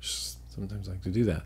Sometimes I like to do that.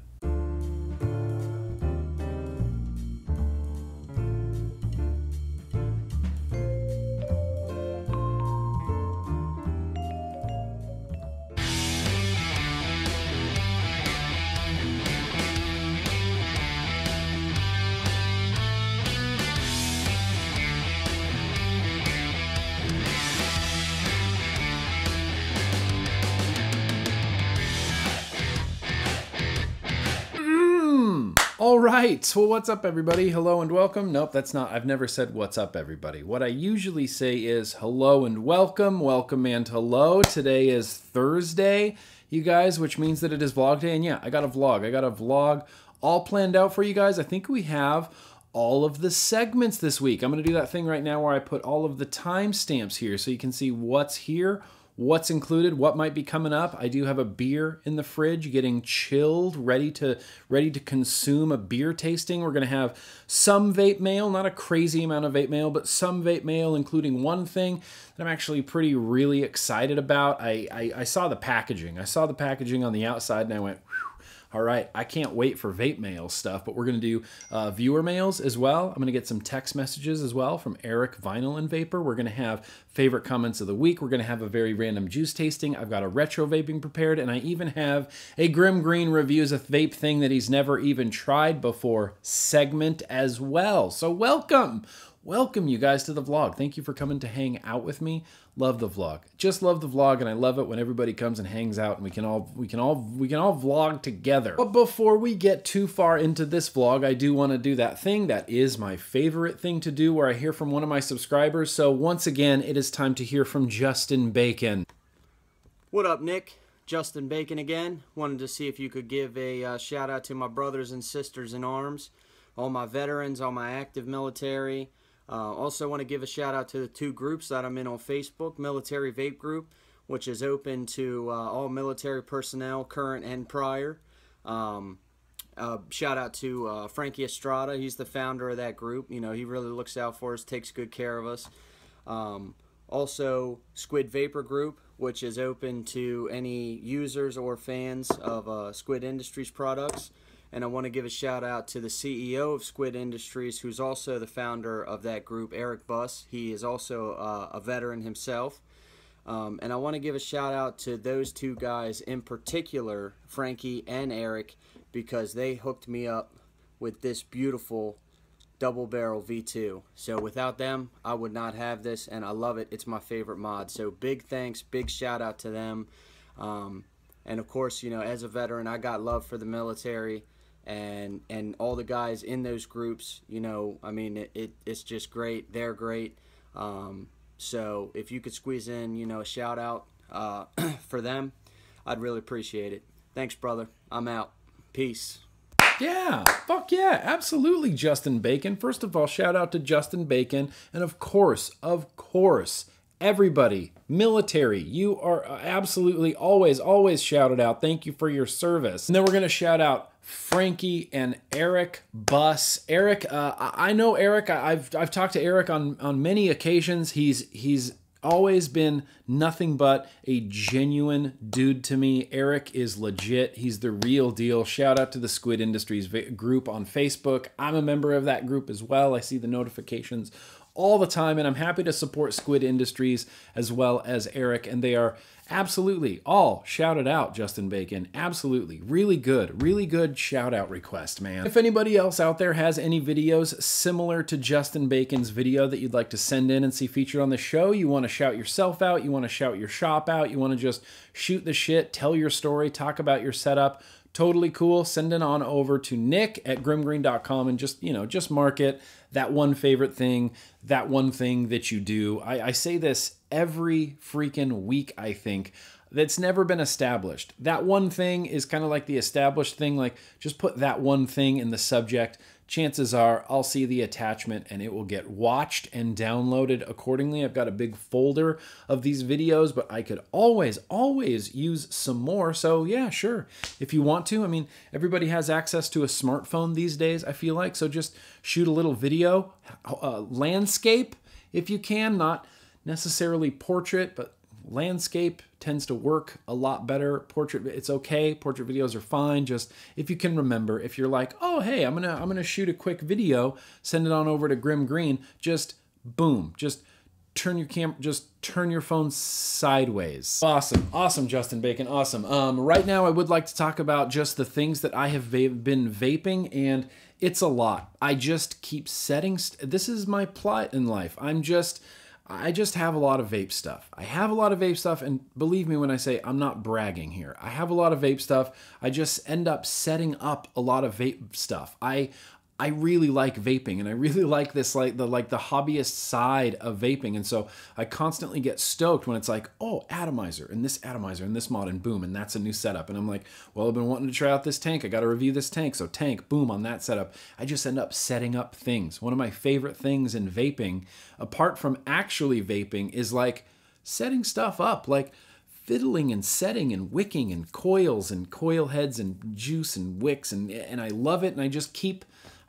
Right. Well, what's up, everybody? Hello and welcome. Nope, that's not. I've never said what's up, everybody. What I usually say is hello and welcome, welcome and hello. Today is Thursday, you guys, which means that it is vlog day. And yeah, I got a vlog. I got a vlog all planned out for you guys. I think we have all of the segments this week. I'm going to do that thing right now where I put all of the timestamps here so you can see what's here what's included, what might be coming up. I do have a beer in the fridge getting chilled, ready to ready to consume a beer tasting. We're going to have some vape mail, not a crazy amount of vape mail, but some vape mail including one thing that I'm actually pretty really excited about. I I, I saw the packaging. I saw the packaging on the outside and I went, Whew all right, I can't wait for vape mail stuff, but we're going to do uh, viewer mails as well. I'm going to get some text messages as well from Eric Vinyl and Vapor. We're going to have favorite comments of the week. We're going to have a very random juice tasting. I've got a retro vaping prepared, and I even have a Grimm Green reviews a vape thing that he's never even tried before segment as well. So welcome. Welcome you guys to the vlog. Thank you for coming to hang out with me. Love the vlog. Just love the vlog and I love it when everybody comes and hangs out and we can all we can all we can all vlog together. But before we get too far into this vlog, I do want to do that thing that is my favorite thing to do where I hear from one of my subscribers. So once again, it is time to hear from Justin Bacon. What up, Nick? Justin Bacon again. Wanted to see if you could give a uh, shout out to my brothers and sisters in arms, all my veterans, all my active military, uh, also want to give a shout out to the two groups that I'm in on Facebook, Military Vape Group, which is open to uh, all military personnel, current and prior. Um, uh, shout out to uh, Frankie Estrada. He's the founder of that group. You know, he really looks out for us, takes good care of us. Um, also, Squid Vapor Group, which is open to any users or fans of uh, Squid Industries products. And I want to give a shout out to the CEO of Squid Industries, who's also the founder of that group, Eric Buss. He is also uh, a veteran himself. Um, and I want to give a shout out to those two guys in particular, Frankie and Eric, because they hooked me up with this beautiful double barrel V2. So without them, I would not have this, and I love it. It's my favorite mod. So big thanks, big shout out to them. Um, and of course, you know, as a veteran, I got love for the military and and all the guys in those groups you know i mean it, it it's just great. They're great. Um, so if you could squeeze in you know a shout out uh, for them i'd really appreciate it. Thanks brother. I'm out. Peace. Yeah, fuck yeah, absolutely, Justin Bacon. First of all, shout out to Justin Bacon. And of course, of course, everybody, military, you are absolutely always, always shouted out. Thank you for your service. And then we're going to shout out Frankie and Eric Buss. Eric, uh, I know Eric. I've I've talked to Eric on on many occasions. He's he's always been nothing but a genuine dude to me. Eric is legit. He's the real deal. Shout out to the Squid Industries group on Facebook. I'm a member of that group as well. I see the notifications all the time, and I'm happy to support Squid Industries as well as Eric. And they are absolutely all shouted out, Justin Bacon. Absolutely. Really good, really good shout out request, man. If anybody else out there has any videos similar to Justin Bacon's video that you'd like to send in and see featured on the show, you want to shout yourself out, you want to shout your shop out, you want to just shoot the shit, tell your story, talk about your setup, totally cool. Send it on over to nick at grimmgreen.com and just, you know, just mark it that one favorite thing, that one thing that you do. I, I say this every freaking week, I think that's never been established. That one thing is kind of like the established thing. Like, just put that one thing in the subject chances are I'll see the attachment and it will get watched and downloaded accordingly. I've got a big folder of these videos, but I could always, always use some more. So yeah, sure. If you want to, I mean, everybody has access to a smartphone these days, I feel like. So just shoot a little video, uh, landscape if you can, not necessarily portrait, but landscape tends to work a lot better. Portrait, it's okay. Portrait videos are fine. Just if you can remember, if you're like, oh hey, I'm gonna I'm gonna shoot a quick video, send it on over to Grimm Green. Just boom, just turn your cam just turn your phone sideways awesome awesome justin bacon awesome um, right now i would like to talk about just the things that i have va- been vaping and it's a lot i just keep setting this is my plot in life i'm just i just have a lot of vape stuff. I have a lot of vape stuff and believe me when i say i'm not bragging here. I have a lot of vape stuff. I just end up setting up a lot of vape stuff. I I really like vaping and I really like this like the like the hobbyist side of vaping and so I constantly get stoked when it's like oh atomizer and this atomizer and this mod and boom and that's a new setup. And I'm like well I've been wanting to try out this tank. I got to review this tank. So tank boom on that setup. I just end up setting up things. One of my favorite things in vaping apart from actually vaping is like setting stuff up like fiddling and setting and wicking and coils and coil heads and juice and wicks and and I love it and I just keep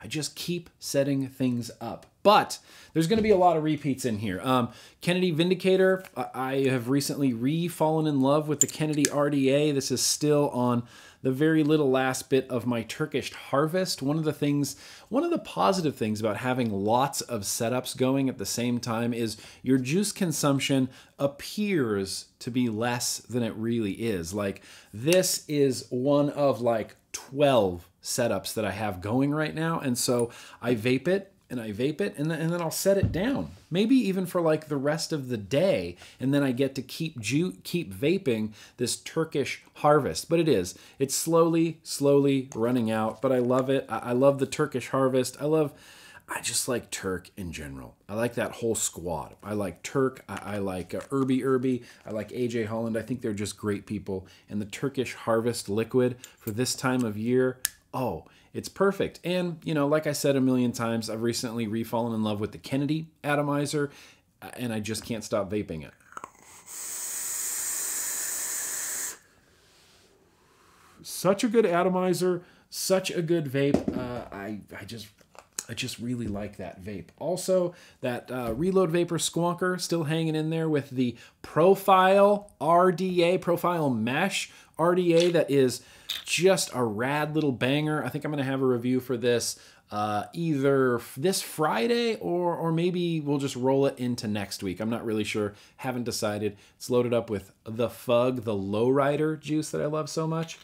I just keep setting things up. But there's going to be a lot of repeats in here. Um, Kennedy Vindicator, I have recently re fallen in love with the Kennedy RDA. This is still on the very little last bit of my Turkish harvest. One of the things, one of the positive things about having lots of setups going at the same time is your juice consumption appears to be less than it really is. Like this is one of like 12 setups that I have going right now. And so I vape it and I vape it and then, and then I'll set it down. Maybe even for like the rest of the day. And then I get to keep ju- keep vaping this Turkish harvest. But it is. It's slowly, slowly running out. But I love it. I, I love the Turkish harvest. I love I just like Turk in general. I like that whole squad. I like Turk. I, I like uh, Irby Irby. I like AJ Holland. I think they're just great people. And the Turkish Harvest liquid for this time of year, oh, it's perfect. And, you know, like I said a million times, I've recently refallen in love with the Kennedy atomizer, uh, and I just can't stop vaping it. Such a good atomizer, such a good vape. Uh, I, I just I just really like that vape. Also, that uh, Reload Vapor Squonker still hanging in there with the Profile RDA, Profile Mesh RDA that is just a rad little banger. I think I'm going to have a review for this uh, either this Friday or or maybe we'll just roll it into next week. I'm not really sure. Haven't decided. It's loaded up with the Fug, the Lowrider juice that I love so much.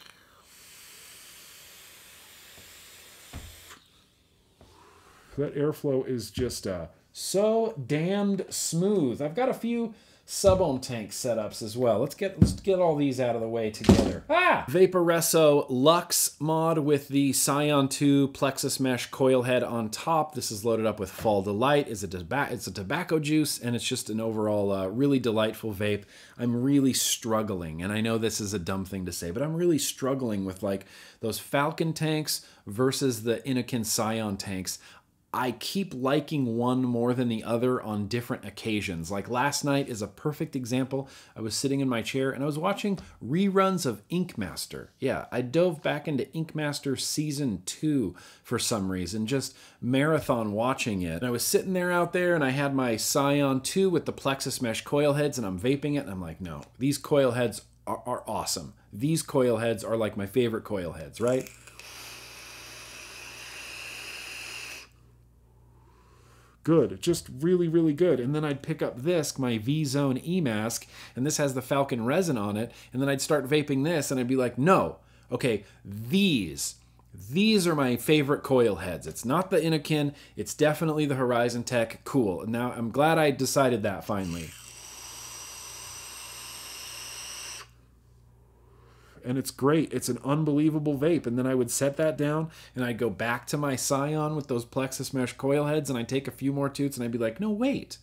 That airflow is just uh, so damned smooth. I've got a few sub-ohm tank setups as well. Let's get let's get all these out of the way together. Ah! Vaporesso Luxe mod with the Scion 2 Plexus Mesh coil head on top. This is loaded up with Fall Delight. It's a, it's a tobacco juice and it's just an overall uh, really delightful vape. I'm really struggling, and I know this is a dumb thing to say, but I'm really struggling with like those Falcon tanks versus the Innokin Scion tanks. I keep liking one more than the other on different occasions. Like last night is a perfect example. I was sitting in my chair and I was watching reruns of Ink Master. Yeah, I dove back into Ink Master season two for some reason, just marathon watching it. And I was sitting there out there and I had my Scion 2 with the Plexus Mesh coil heads and I'm vaping it and I'm like, no, these coil heads are, are awesome. These coil heads are like my favorite coil heads, right? Good, just really, really good. And then I'd pick up this, my V Zone E mask, and this has the Falcon resin on it. And then I'd start vaping this, and I'd be like, no, okay, these. These are my favorite coil heads. It's not the Innokin, it's definitely the Horizon Tech. Cool. Now I'm glad I decided that finally. And it's great. It's an unbelievable vape. And then I would set that down and I'd go back to my Scion with those Plexus Mesh coil heads and I'd take a few more toots and I'd be like, no, wait.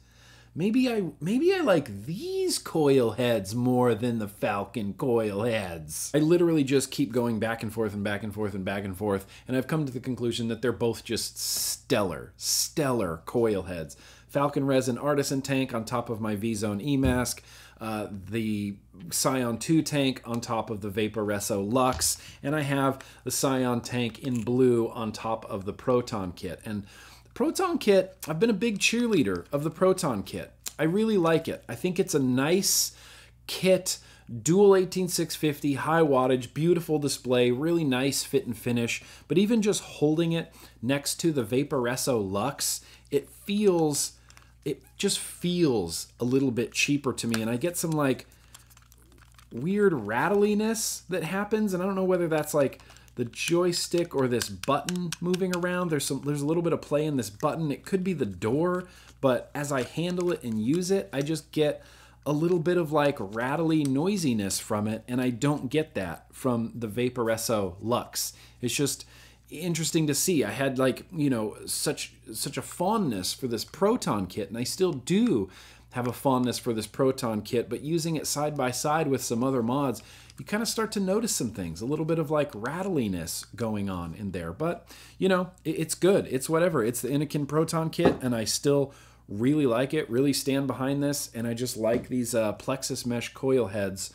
Maybe I maybe I like these coil heads more than the Falcon coil heads. I literally just keep going back and forth and back and forth and back and forth, and I've come to the conclusion that they're both just stellar, stellar coil heads. Falcon resin artisan tank on top of my V Zone E mask uh, the Scion 2 tank on top of the Vaporesso Luxe, and I have the Scion tank in blue on top of the Proton kit. And the Proton kit, I've been a big cheerleader of the Proton kit. I really like it. I think it's a nice kit. Dual 18650, high wattage, beautiful display, really nice fit and finish. But even just holding it next to the Vaporesso Luxe, it feels, it just feels a little bit cheaper to me. And I get some like weird rattliness that happens. And I don't know whether that's like the joystick or this button moving around. There's some there's a little bit of play in this button. It could be the door, but as I handle it and use it, I just get a little bit of like rattly noisiness from it, and I don't get that from the Vaporesso Luxe. It's just interesting to see. I had like, you know, such such a fondness for this Proton kit, and I still do have a fondness for this Proton kit, but using it side by side with some other mods, you kind of start to notice some things, a little bit of like rattliness going on in there. But, you know, it's good. It's whatever. It's the Innokin Proton kit, and I still really like it, really stand behind this, and I just like these uh, plexus mesh coil heads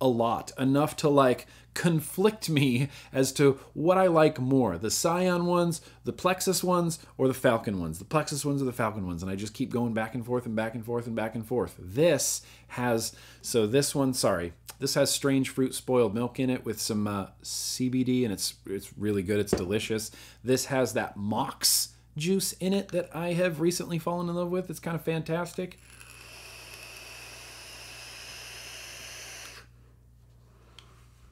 a lot, enough to like conflict me as to what I like more the Scion ones, the Plexus ones, or the Falcon ones. The Plexus ones or the Falcon ones. And I just keep going back and forth and back and forth and back and forth. This has, so this one, sorry, this has strange fruit spoiled milk in it with some uh, CBD, and it's, it's really good. It's delicious. This has that Mox juice in it that I have recently fallen in love with. It's kind of fantastic.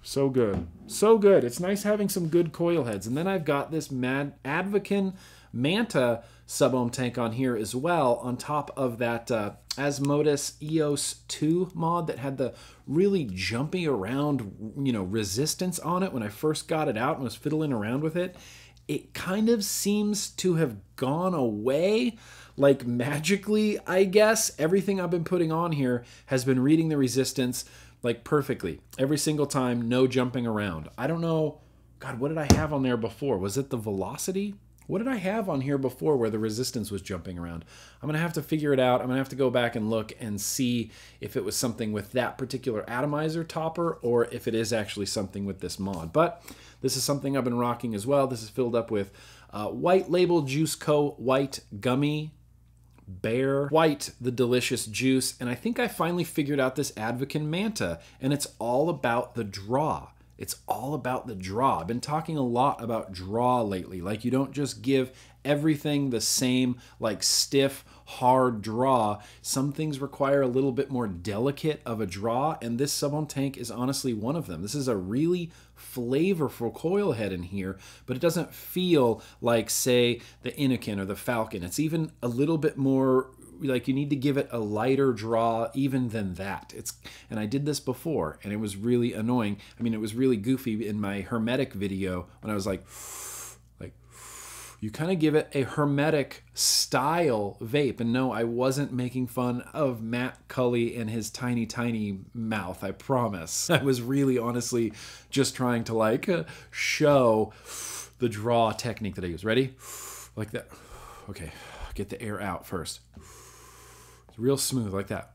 So good. So good. It's nice having some good coil heads. And then I've got this Mad Advken Manta sub-ohm tank on here as well, on top of that uh, Asmodus EOS 2 mod that had the really jumpy around, you know, resistance on it when I first got it out and was fiddling around with it. It kind of seems to have gone away like magically, I guess. Everything I've been putting on here has been reading the resistance like perfectly every single time, no jumping around. I don't know. God, what did I have on there before? Was it the velocity? What did I have on here before where the resistance was jumping around? I'm to have to figure it out. I'm to have to go back and look and see if it was something with that particular atomizer topper or if it is actually something with this mod. But this is something I've been rocking as well. This is filled up with uh, White Label Juice Co. White Gummy Bear White, the delicious juice, and I think I finally figured out this Advken Manta, and it's all about the draw. It's all about the draw. I've been talking a lot about draw lately. Like, you don't just give everything the same, like stiff, hard draw. Some things require a little bit more delicate of a draw, and this sub tank is honestly one of them. This is a really flavorful coil head in here, but it doesn't feel like, say, the Innokin or the Falcon. It's even a little bit more like you need to give it a lighter draw even than that it's and i did this before and it was really annoying i mean it was really goofy in my hermetic video when i was like you kind of give it a hermetic style vape. And no i wasn't making fun of matt cully and his tiny tiny mouth i promise. I was really honestly just trying to like show the draw technique that i use. Ready? Like that. Okay get the air out first. Real smooth like that.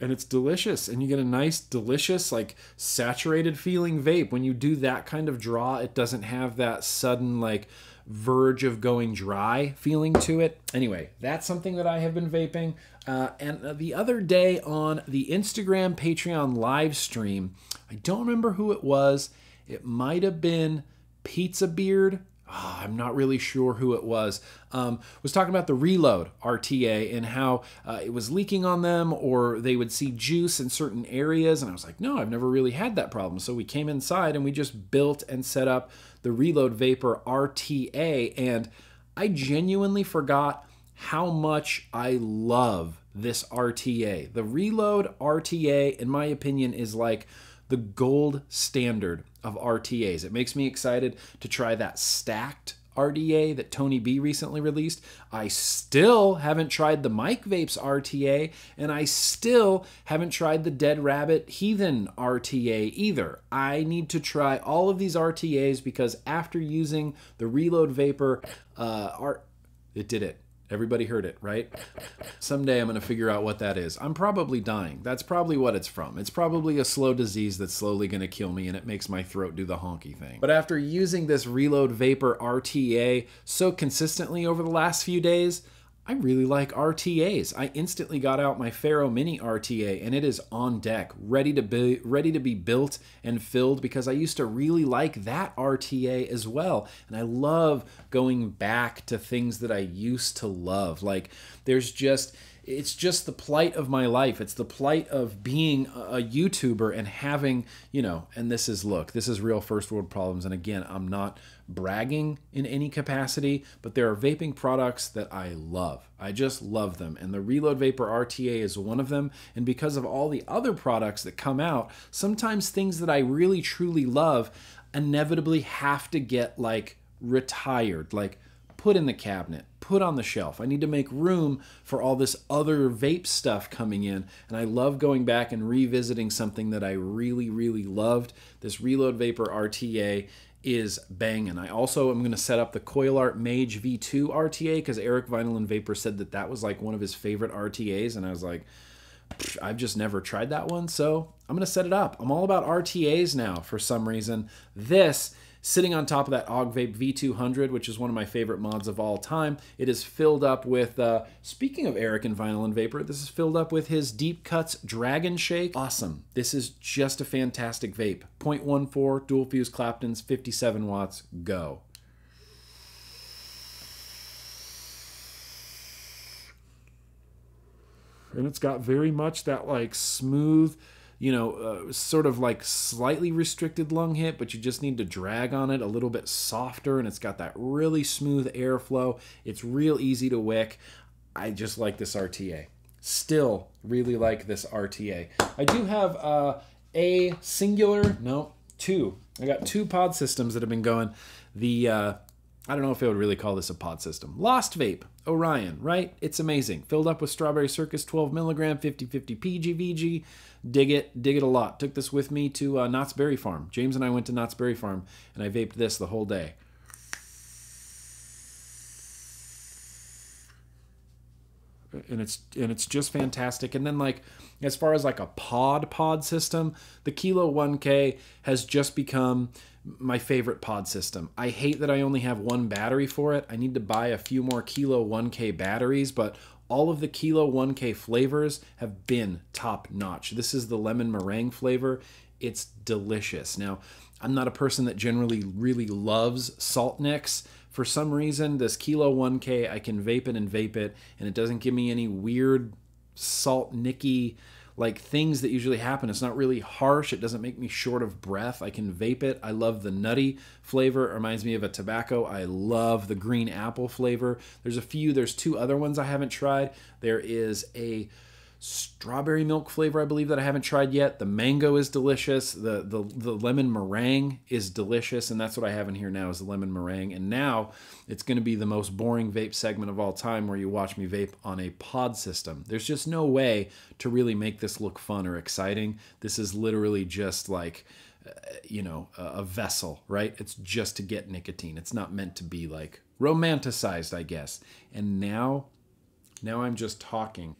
And it's delicious and you get a nice delicious like saturated feeling vape when you do that kind of draw it doesn't have that sudden like verge of going dry feeling to it anyway that's something that i have been vaping uh, and the other day on the instagram patreon live stream i don't remember who it was it might have been Pizza Beard. Oh, I'm not really sure who it was. Um, was talking about the reload RTA and how uh, it was leaking on them, or they would see juice in certain areas. And I was like, no, I've never really had that problem. So we came inside and we just built and set up the Reload Vapor RTA, and I genuinely forgot how much I love this RTA. The Reload RTA, in my opinion, is like the gold standard of RTAs. It makes me excited to try that stacked RDA that Tony B recently released. I still haven't tried the Mike Vapes RTA, and I still haven't tried the Dead Rabbit Heathen RTA either. I need to try all of these RTAs because after using the Reload Vapor, uh, it did it. Everybody heard it, right? Someday I'm going to figure out what that is. I'm probably dying. That's probably what it's from. It's probably a slow disease that's slowly going to kill me and it makes my throat do the honky thing. But after using this Reload Vapor RTA so consistently over the last few days, I really like RTAs. I instantly got out my Pharaoh Mini RTA and it is on deck, ready to be ready to be built and filled because I used to really like that RTA as well. And I love going back to things that I used to love. Like there's just it's just the plight of my life. It's the plight of being a YouTuber and having, you know, and this is look, this is real first world problems. And again, I'm not bragging in any capacity, but there are vaping products that I love. I just love them. And the Reload Vapor RTA is one of them. And because of all the other products that come out, sometimes things that I really truly love inevitably have to get like retired. Like, put in the cabinet, put on the shelf. I need to make room for all this other vape stuff coming in. And I love going back and revisiting something that I really, really loved. This Reload Vapor RTA is banging. I also am going to set up the CoilArt Mage V2 RTA because Eric Vinyl and Vapor said that that was like one of his favorite RTAs. And I was like, I've just never tried that one, so I'm going to set it up. I'm all about RTAs now for some reason. This sitting on top of that Augvape V200, which is one of my favorite mods of all time. It is filled up with, uh, speaking of Eric and Vinyl and Vapor, this is filled up with his Deep Cuts Dragon Shake. Awesome. This is just a fantastic vape. 0.14 dual fuse Claptons, 57 watts, go. And it's got very much that like smooth, you know, uh, sort of like slightly restricted lung hit, but you just need to drag on it a little bit softer, and it's got that really smooth airflow. It's real easy to wick. I just like this RTA. Still really like this RTA. I do have uh, a singular, no, two. I got two pod systems that have been going. The uh, I don't know if I would really call this a pod system. Lost Vape, Orion, right? It's amazing. Filled up with Strawberry Circus 12 milligram, 50 50 PGVG. Dig it, dig it a lot. Took this with me to uh, Knott's Berry Farm. James and I went to Knott's Berry Farm and I vaped this the whole day. and it's and it's just fantastic. And then like as far as like a pod pod system, the Kilo 1K has just become my favorite pod system. I hate that I only have one battery for it. I need to buy a few more Kilo 1K batteries, but all of the Kilo 1K flavors have been top notch. This is the lemon meringue flavor. It's delicious. Now, I'm not a person that generally really loves salt nicks. For some reason, this Kilo 1K, I can vape it and vape it, and it doesn't give me any weird salt nicky like things that usually happen. It's not really harsh. It doesn't make me short of breath. I can vape it. I love the nutty flavor. It reminds me of a tobacco. I love the green apple flavor. There's a few, there's two other ones I haven't tried. There is a strawberry milk flavor I believe that I haven't tried yet. The mango is delicious. The the the lemon meringue is delicious and that's what I have in here now is the lemon meringue. And now it's going to be the most boring vape segment of all time where you watch me vape on a pod system. There's just no way to really make this look fun or exciting. This is literally just like uh, you know, a vessel, right? It's just to get nicotine. It's not meant to be like romanticized, I guess. And now now I'm just talking.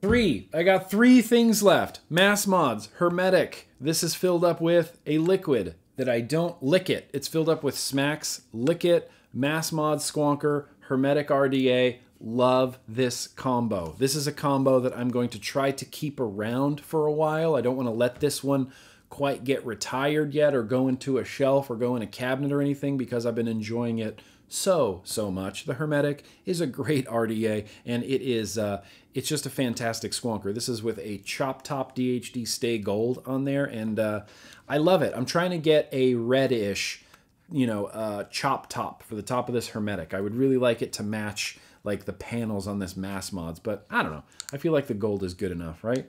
Three. I got three things left. Mass mods, hermetic. This is filled up with a liquid that I don't lick it. It's filled up with smacks, lick it, mass mod squonker, hermetic RDA. Love this combo. This is a combo that I'm going to try to keep around for a while. I don't want to let this one quite get retired yet or go into a shelf or go in a cabinet or anything because I've been enjoying it so so much. The Hermetic is a great RDA, and it is uh, it's just a fantastic squonker. This is with a chop top DHD Stay Gold on there, and uh, I love it. I'm trying to get a reddish, you know, uh, chop top for the top of this Hermetic. I would really like it to match like the panels on this Mass Mods, but I don't know. I feel like the gold is good enough, right?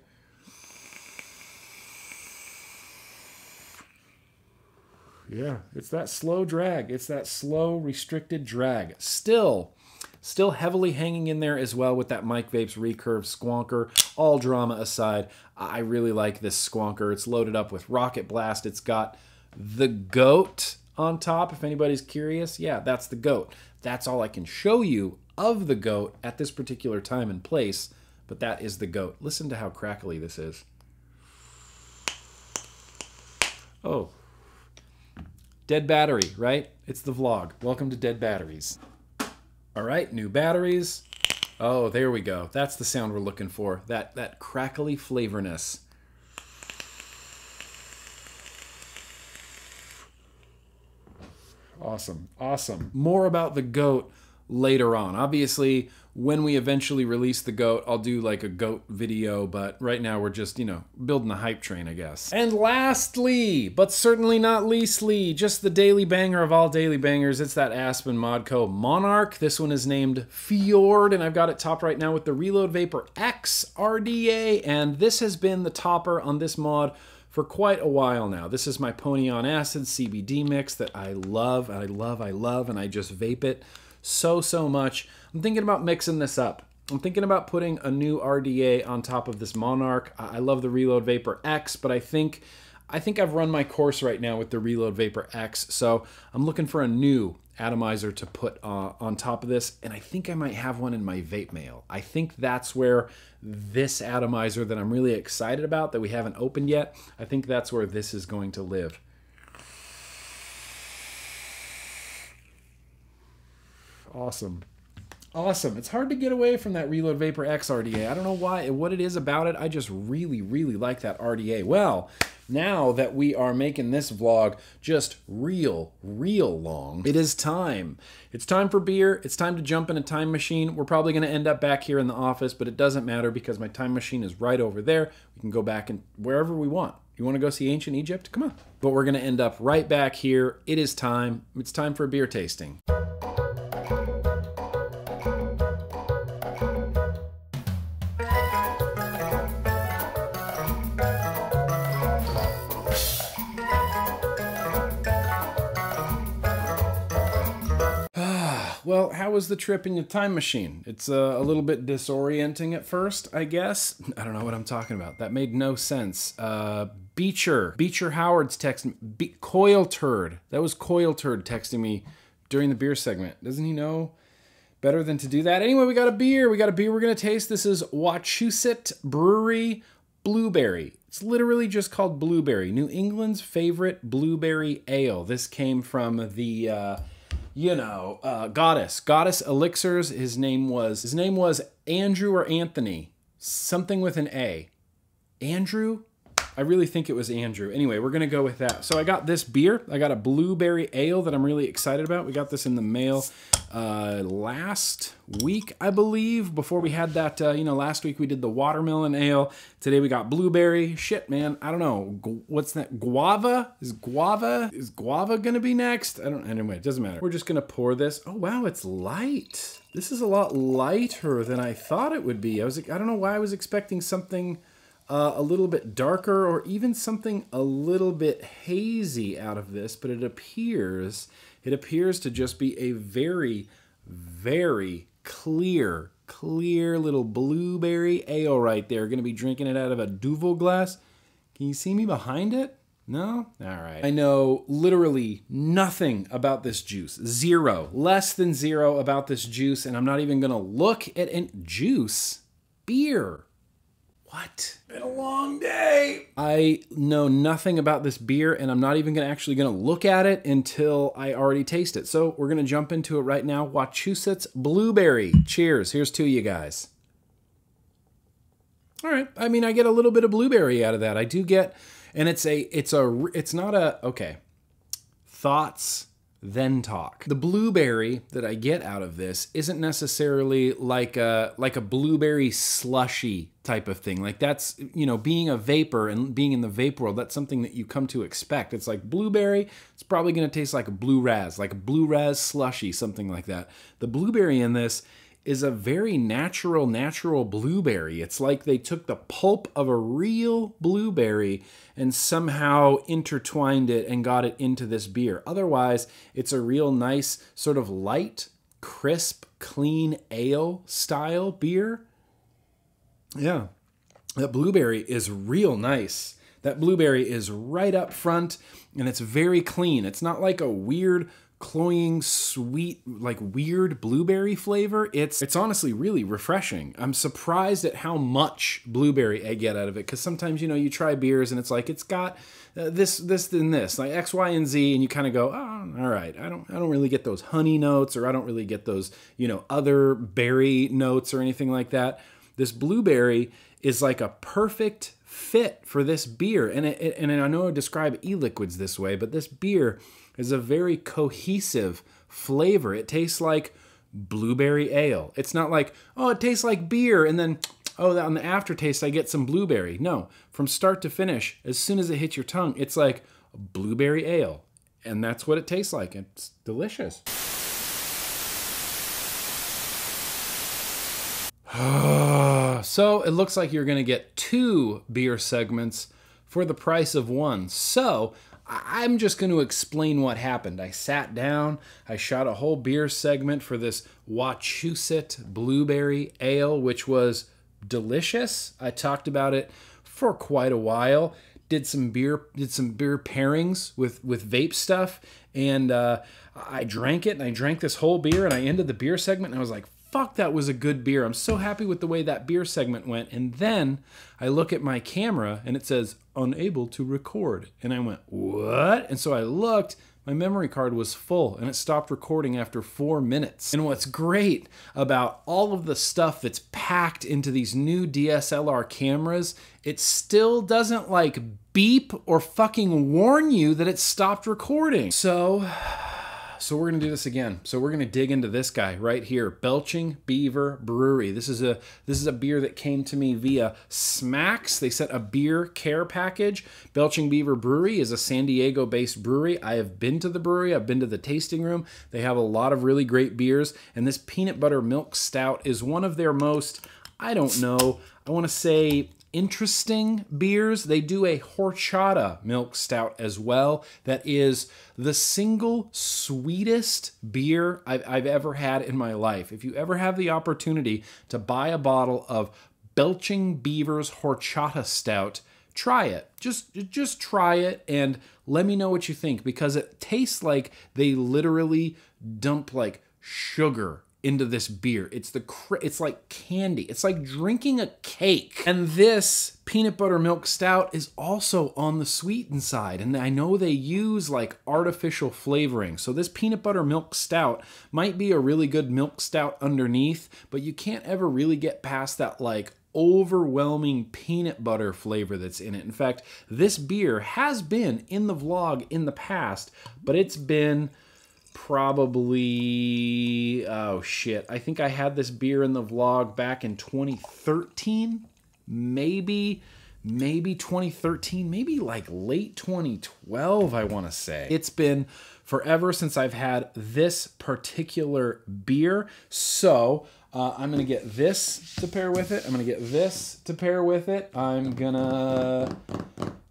Yeah, it's that slow drag. It's that slow restricted drag. Still, still heavily hanging in there as well with that Mike Vapes recurve squonker. All drama aside, I really like this squonker. It's loaded up with Rocket Blast. It's got the goat on top, if anybody's curious, yeah, that's the goat. That's all I can show you of the goat at this particular time and place, but that is the goat. Listen to how crackly this is. Oh, dead battery, right? It's the vlog. Welcome to Dead Batteries. All right, new batteries. Oh, there we go. That's the sound we're looking for. That that crackly flavorness. Awesome. Awesome. More about the goat later on. Obviously, when we eventually release the goat, I'll do like a goat video, but right now we're just, you know, building the hype train, I guess. And lastly, but certainly not leastly, just the daily banger of all daily bangers, it's that Aspen Modco Monarch. This one is named Fjord, and I've got it topped right now with the Reload Vapor X RDA, and this has been the topper on this mod for quite a while now. This is my Pony on Acid CBD mix that I love, I love, I love, and I just vape it so, so much. I'm thinking about mixing this up. I'm thinking about putting a new RDA on top of this Monarch. I love the Reload Vapor X, but I think I think I've run my course right now with the Reload Vapor X, so I'm looking for a new atomizer to put uh, on top of this, and I think I might have one in my vape mail. I think that's where this atomizer that I'm really excited about that we haven't opened yet, I think that's where this is going to live. Awesome. Awesome. It's hard to get away from that Reload Vapor X RDA. I don't know why, what it is about it. I just really, really like that RDA. Well, now that we are making this vlog just real, real long, it is time. It's time for beer. It's time to jump in a time machine. We're probably going to end up back here in the office, but it doesn't matter because my time machine is right over there. We can go back and wherever we want. You want to go see ancient Egypt? Come on. But we're going to end up right back here. It is time. It's time for a beer tasting. Well, how was the trip in your time machine? It's uh, a little bit disorienting at first, I guess. I don't know what I'm talking about. That made no sense. Uh, Beecher, Beecher Howard's texting Be- Coil Turd. That was Coil Turd texting me during the beer segment. Doesn't he know better than to do that? Anyway, we got a beer. We got a beer we're gonna taste. This is Wachusett Brewery Blueberry. It's literally just called Blueberry, New England's favorite blueberry ale. This came from the. Uh, you know, uh, goddess, goddess elixirs. His name was his name was Andrew or Anthony, something with an A. Andrew, I really think it was Andrew. Anyway, we're gonna go with that. So I got this beer. I got a blueberry ale that I'm really excited about. We got this in the mail uh, last week, I believe. Before we had that, uh, you know, last week we did the watermelon ale. Today we got blueberry. Shit, man, I don't know. What's that? Guava? Is guava? Is guava gonna be next? I don't. Anyway, it doesn't matter. We're just gonna pour this. Oh wow, it's light. This is a lot lighter than I thought it would be. I was. I don't know why I was expecting something uh, a little bit darker or even something a little bit hazy out of this, but it appears it appears to just be a very, very clear, clear little blueberry ale right there. Going to be drinking it out of a Duvel glass. Can you see me behind it? No? All right. I know literally nothing about this juice. Zero. Less than zero about this juice, and I'm not even going to look at any juice. Beer. What? Been a long day. I know nothing about this beer, and I'm not even gonna actually gonna look at it until I already taste it. So we're gonna jump into it right now. Wachusett's Blueberry. Cheers. Here's to you guys. All right. I mean, I get a little bit of blueberry out of that. I do get, and it's a, it's a, it's not a. Okay. Thoughts then talk. The blueberry that I get out of this isn't necessarily like a like a blueberry slushy type of thing. Like that's you know being a vapor and being in the vape world, that's something that you come to expect. It's like blueberry. It's probably going to taste like a blue raz, like a blue raz slushy, something like that. The blueberry in this is a very natural, natural blueberry. It's like they took the pulp of a real blueberry and somehow intertwined it and got it into this beer. Otherwise, it's a real nice, sort of light, crisp, clean ale style beer. Yeah, that blueberry is real nice. That blueberry is right up front and it's very clean. It's not like a weird cloying sweet like weird blueberry flavor. It's it's honestly really refreshing. I'm surprised at how much blueberry i get out of it because sometimes you know you try beers and it's like it's got uh, this this and this like x y and z and you kind of go oh all right i don't i don't really get those honey notes or i don't really get those you know other berry notes or anything like that. This blueberry is like a perfect fit for this beer and it, and i know i describe e-liquids this way but this beer is a very cohesive flavor. It tastes like blueberry ale. It's not like, oh, it tastes like beer, and then, oh, on the aftertaste, I get some blueberry. No, from start to finish, as soon as it hits your tongue, it's like blueberry ale. And that's what it tastes like. It's delicious. so it looks like you're going to get two beer segments for the price of one. So I'm just going to explain what happened. I sat down, I shot a whole beer segment for this Wachusett Blueberry Ale, which was delicious. I talked about it for quite a while. Did some beer, did some beer pairings with with vape stuff, and uh, I drank it. And I drank this whole beer, and I ended the beer segment, and I was like, fuck, that was a good beer. I'm so happy with the way that beer segment went. And then I look at my camera and it says unable to record. And I went, what? And so I looked, my memory card was full and it stopped recording after four minutes. And what's great about all of the stuff that's packed into these new DSLR cameras, it still doesn't like beep or fucking warn you that it stopped recording. So so we're gonna do this again. So we're gonna dig into this guy right here, Belching Beaver Brewery. This is a this is a beer that came to me via Smacks. They sent a beer care package. Belching Beaver Brewery is a San Diego-based brewery. I have been to the brewery. I've been to the tasting room. They have a lot of really great beers, and this peanut butter milk stout is one of their most. I don't know. I want to say interesting beers. They do a horchata milk stout as well. That is the single sweetest beer I've, I've, ever had in my life. If you ever have the opportunity to buy a bottle of Belching Beaver's horchata stout, try it. Just just try it and let me know what you think because it tastes like they literally dump like sugar into this beer. It's the it's like candy. It's like drinking a cake. And this peanut butter milk stout is also on the sweetened side. And I know they use like artificial flavoring. So this peanut butter milk stout might be a really good milk stout underneath, but you can't ever really get past that like overwhelming peanut butter flavor that's in it. In fact, this beer has been in the vlog in the past, but it's been probably oh shit. I think i had this beer in the vlog back in 2013 maybe maybe 2013 maybe like late 2012 i want to say. It's been forever since i've had this particular beer. So uh, i'm gonna get this to pair with it. I'm gonna get this to pair with it. I'm gonna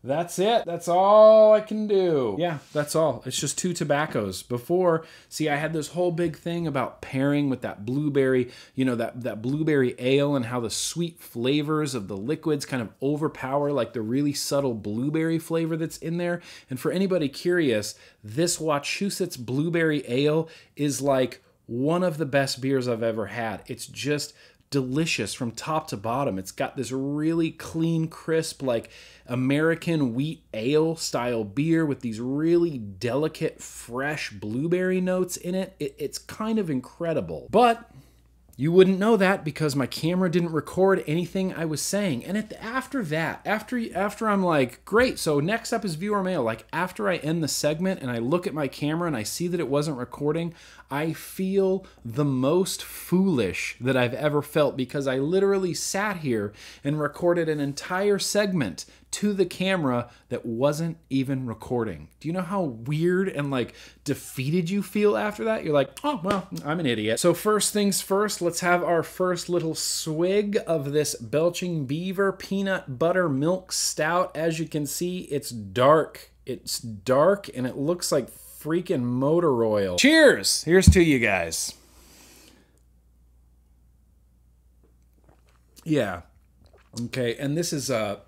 that's it. That's all I can do. Yeah, that's all. It's just two tobaccos. Before, see, I had this whole big thing about pairing with that blueberry, you know, that, that blueberry ale and how the sweet flavors of the liquids kind of overpower like the really subtle blueberry flavor that's in there. And for anybody curious, this Wachusett's blueberry ale is like one of the best beers I've ever had. It's just delicious from top to bottom. It's got this really clean, crisp, like American wheat ale style beer with these really delicate, fresh blueberry notes in it. it it's kind of incredible. But you wouldn't know that because my camera didn't record anything I was saying. And the, after that, after after I'm like, great, so next up is viewer mail. Like after I end the segment and I look at my camera and I see that it wasn't recording, I feel the most foolish that I've ever felt because I literally sat here and recorded an entire segment to the camera that wasn't even recording. Do you know how weird and like defeated you feel after that? You're like, oh, well, I'm an idiot. So, first things first, let's have our first little swig of this Belching Beaver peanut butter milk stout. As you can see, it's dark. It's dark and it looks like freaking motor oil. Cheers! Here's to you guys. Yeah. Okay, and this is uh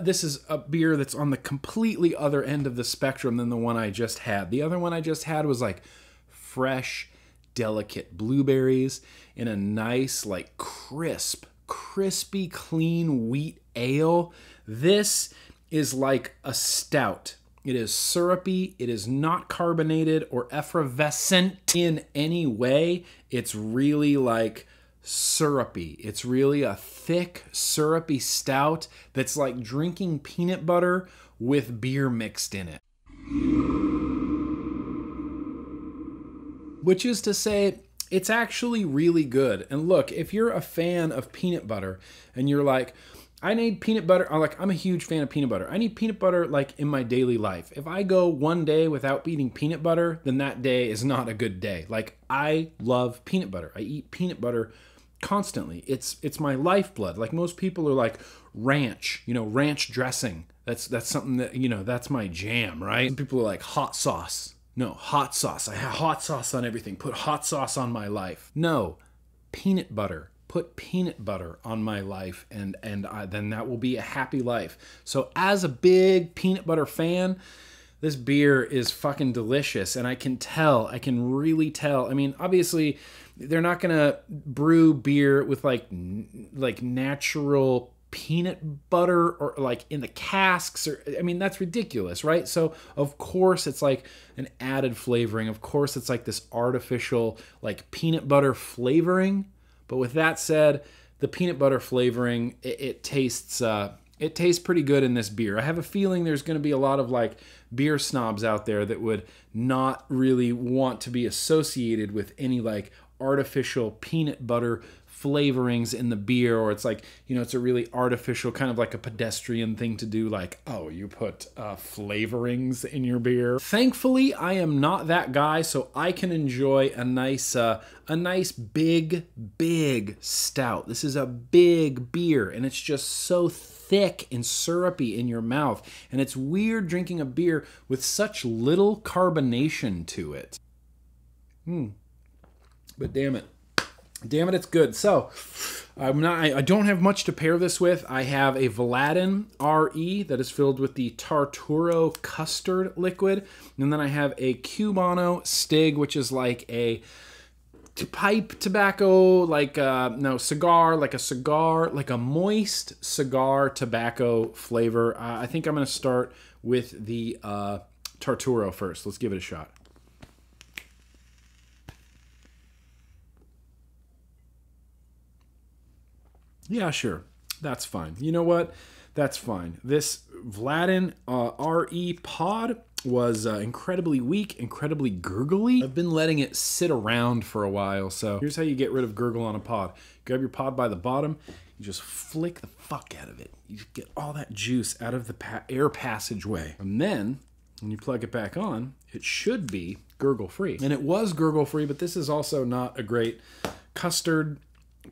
this is a beer that's on the completely other end of the spectrum than the one I just had. The other one I just had was like fresh, delicate blueberries in a nice, like crisp, crispy, clean wheat ale. This is like a stout. It is syrupy. It is not carbonated or effervescent in any way. It's really like syrupy. It's really a thick, syrupy stout that's like drinking peanut butter with beer mixed in it. Which is to say, it's actually really good. And look, if you're a fan of peanut butter and you're like, I need peanut butter. I'm like, I'm a huge fan of peanut butter. I need peanut butter like in my daily life. If I go one day without eating peanut butter, then that day is not a good day. Like I love peanut butter. I eat peanut butter constantly. It's it's my lifeblood. Like most people are like ranch, you know, ranch dressing. That's that's something that, you know, that's my jam, right? Some people are like hot sauce. No, hot sauce. I have hot sauce on everything. Put hot sauce on my life. No, peanut butter put peanut butter on my life and and I, then that will be a happy life so as a big peanut butter fan this beer is fucking delicious and i can tell i can really tell i mean obviously they're not gonna brew beer with like like natural peanut butter or like in the casks or I mean that's ridiculous, right? So of course it's like an added flavoring. Of course it's like this artificial like peanut butter flavoring but with that said, the peanut butter flavoring it, it tastes uh, it tastes pretty good in this beer. I have a feeling there's going to be a lot of like beer snobs out there that would not really want to be associated with any like artificial peanut butter flavorings in the beer or it's like you know it's a really artificial kind of like a pedestrian thing to do like oh you put uh, flavorings in your beer. Thankfully i am not that guy so i can enjoy a nice uh, a nice big big stout. This is a big beer and it's just so thick and syrupy in your mouth and it's weird drinking a beer with such little carbonation to it. Hmm but damn it Damn it, it's good. So, I'm not. I don't have much to pair this with. I have a Vladdin RE that is filled with the Tarturo custard liquid, and then I have a Cubano Stig, which is like a pipe tobacco, like a, uh, no cigar, like a cigar, like a moist cigar tobacco flavor. Uh, I think I'm going to start with the uh, Tarturo first. Let's give it a shot. Yeah, sure. That's fine. You know what? That's fine. This Vladdin uh, RE pod was uh, incredibly weak, incredibly gurgly. I've been letting it sit around for a while. So here's how you get rid of gurgle on a pod. Grab your pod by the bottom. You just flick the fuck out of it. You get all that juice out of the pa air passageway. And then when you plug it back on, it should be gurgle free. And it was gurgle free, but this is also not a great custard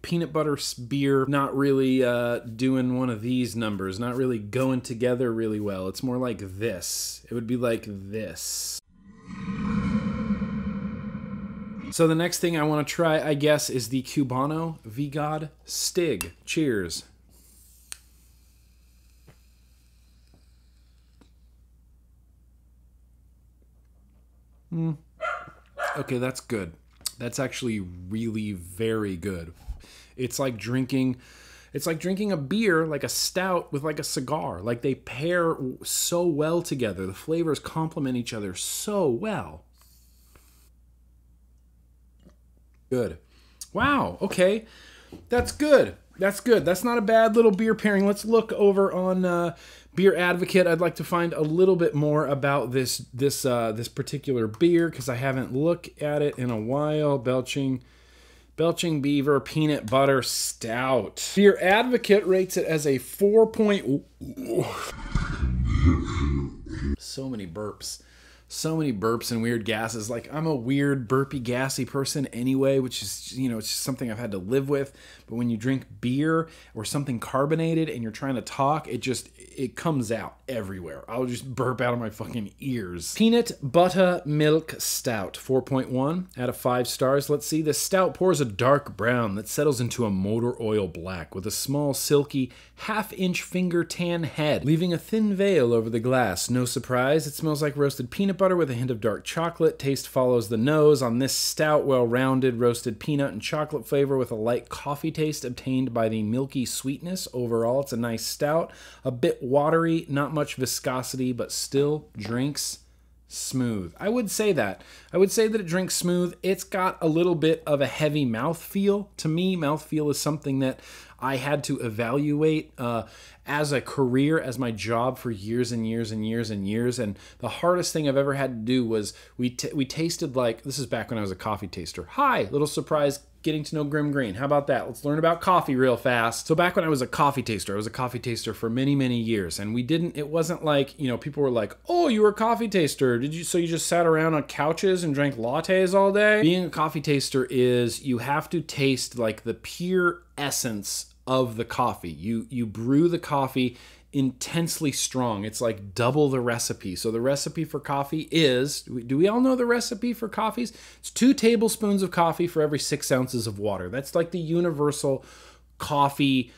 peanut butter beer not really uh, doing one of these numbers, not really going together really well. It's more like this. It would be like this. So the next thing I want to try, I guess, is the Cubano VGOD Stig. Cheers. Mm. Okay, that's good. That's actually really very good. It's like drinking it's like drinking a beer like a stout with like a cigar. Like they pair so well together. The flavors complement each other so well. Good. Wow, okay. That's good. That's good. That's not a bad little beer pairing. Let's look over on uh, Beer Advocate. I'd like to find a little bit more about this this uh, this particular beer because I haven't looked at it in a while. Belching Belching Beaver Peanut Butter Stout. Beer Advocate rates it as a 4. Point... so many burps. so many burps and weird gases. Like I'm a weird burpy gassy person anyway, which is you know it's just something I've had to live with. But when you drink beer or something carbonated and you're trying to talk, it just it comes out everywhere. I'll just burp out of my fucking ears. Peanut butter milk stout, 4.1 out of 5 stars. Let's see. The stout pours a dark brown that settles into a motor oil black with a small silky half inch finger tan head, leaving a thin veil over the glass. No surprise, it smells like roasted peanut butter with a hint of dark chocolate. Taste follows the nose on this stout, well rounded roasted peanut and chocolate flavor with a light coffee taste obtained by the milky sweetness. Overall, it's a nice stout, a bit watery, not much viscosity, but still drinks smooth. I would say that. I would say that it drinks smooth. It's got a little bit of a heavy mouth feel. To me, mouth feel is something that I had to evaluate uh, as a career, as my job for years and years and years and years. And the hardest thing I've ever had to do was we we tasted like this is back when I was a coffee taster. Hi, little surprise getting to know Grimm Green. How about that? Let's learn about coffee real fast. So back when I was a coffee taster, I was a coffee taster for many, many years. And we didn't, it wasn't like, you know, people were like, oh, you were a coffee taster. Did you, so you just sat around on couches and drank lattes all day? Being a coffee taster is you have to taste like the pure essence of the coffee. You, you brew the coffee intensely strong. It's like double the recipe. So the recipe for coffee is do we all know the recipe for coffees? It's two tablespoons of coffee for every six ounces of water. That's like the universal coffee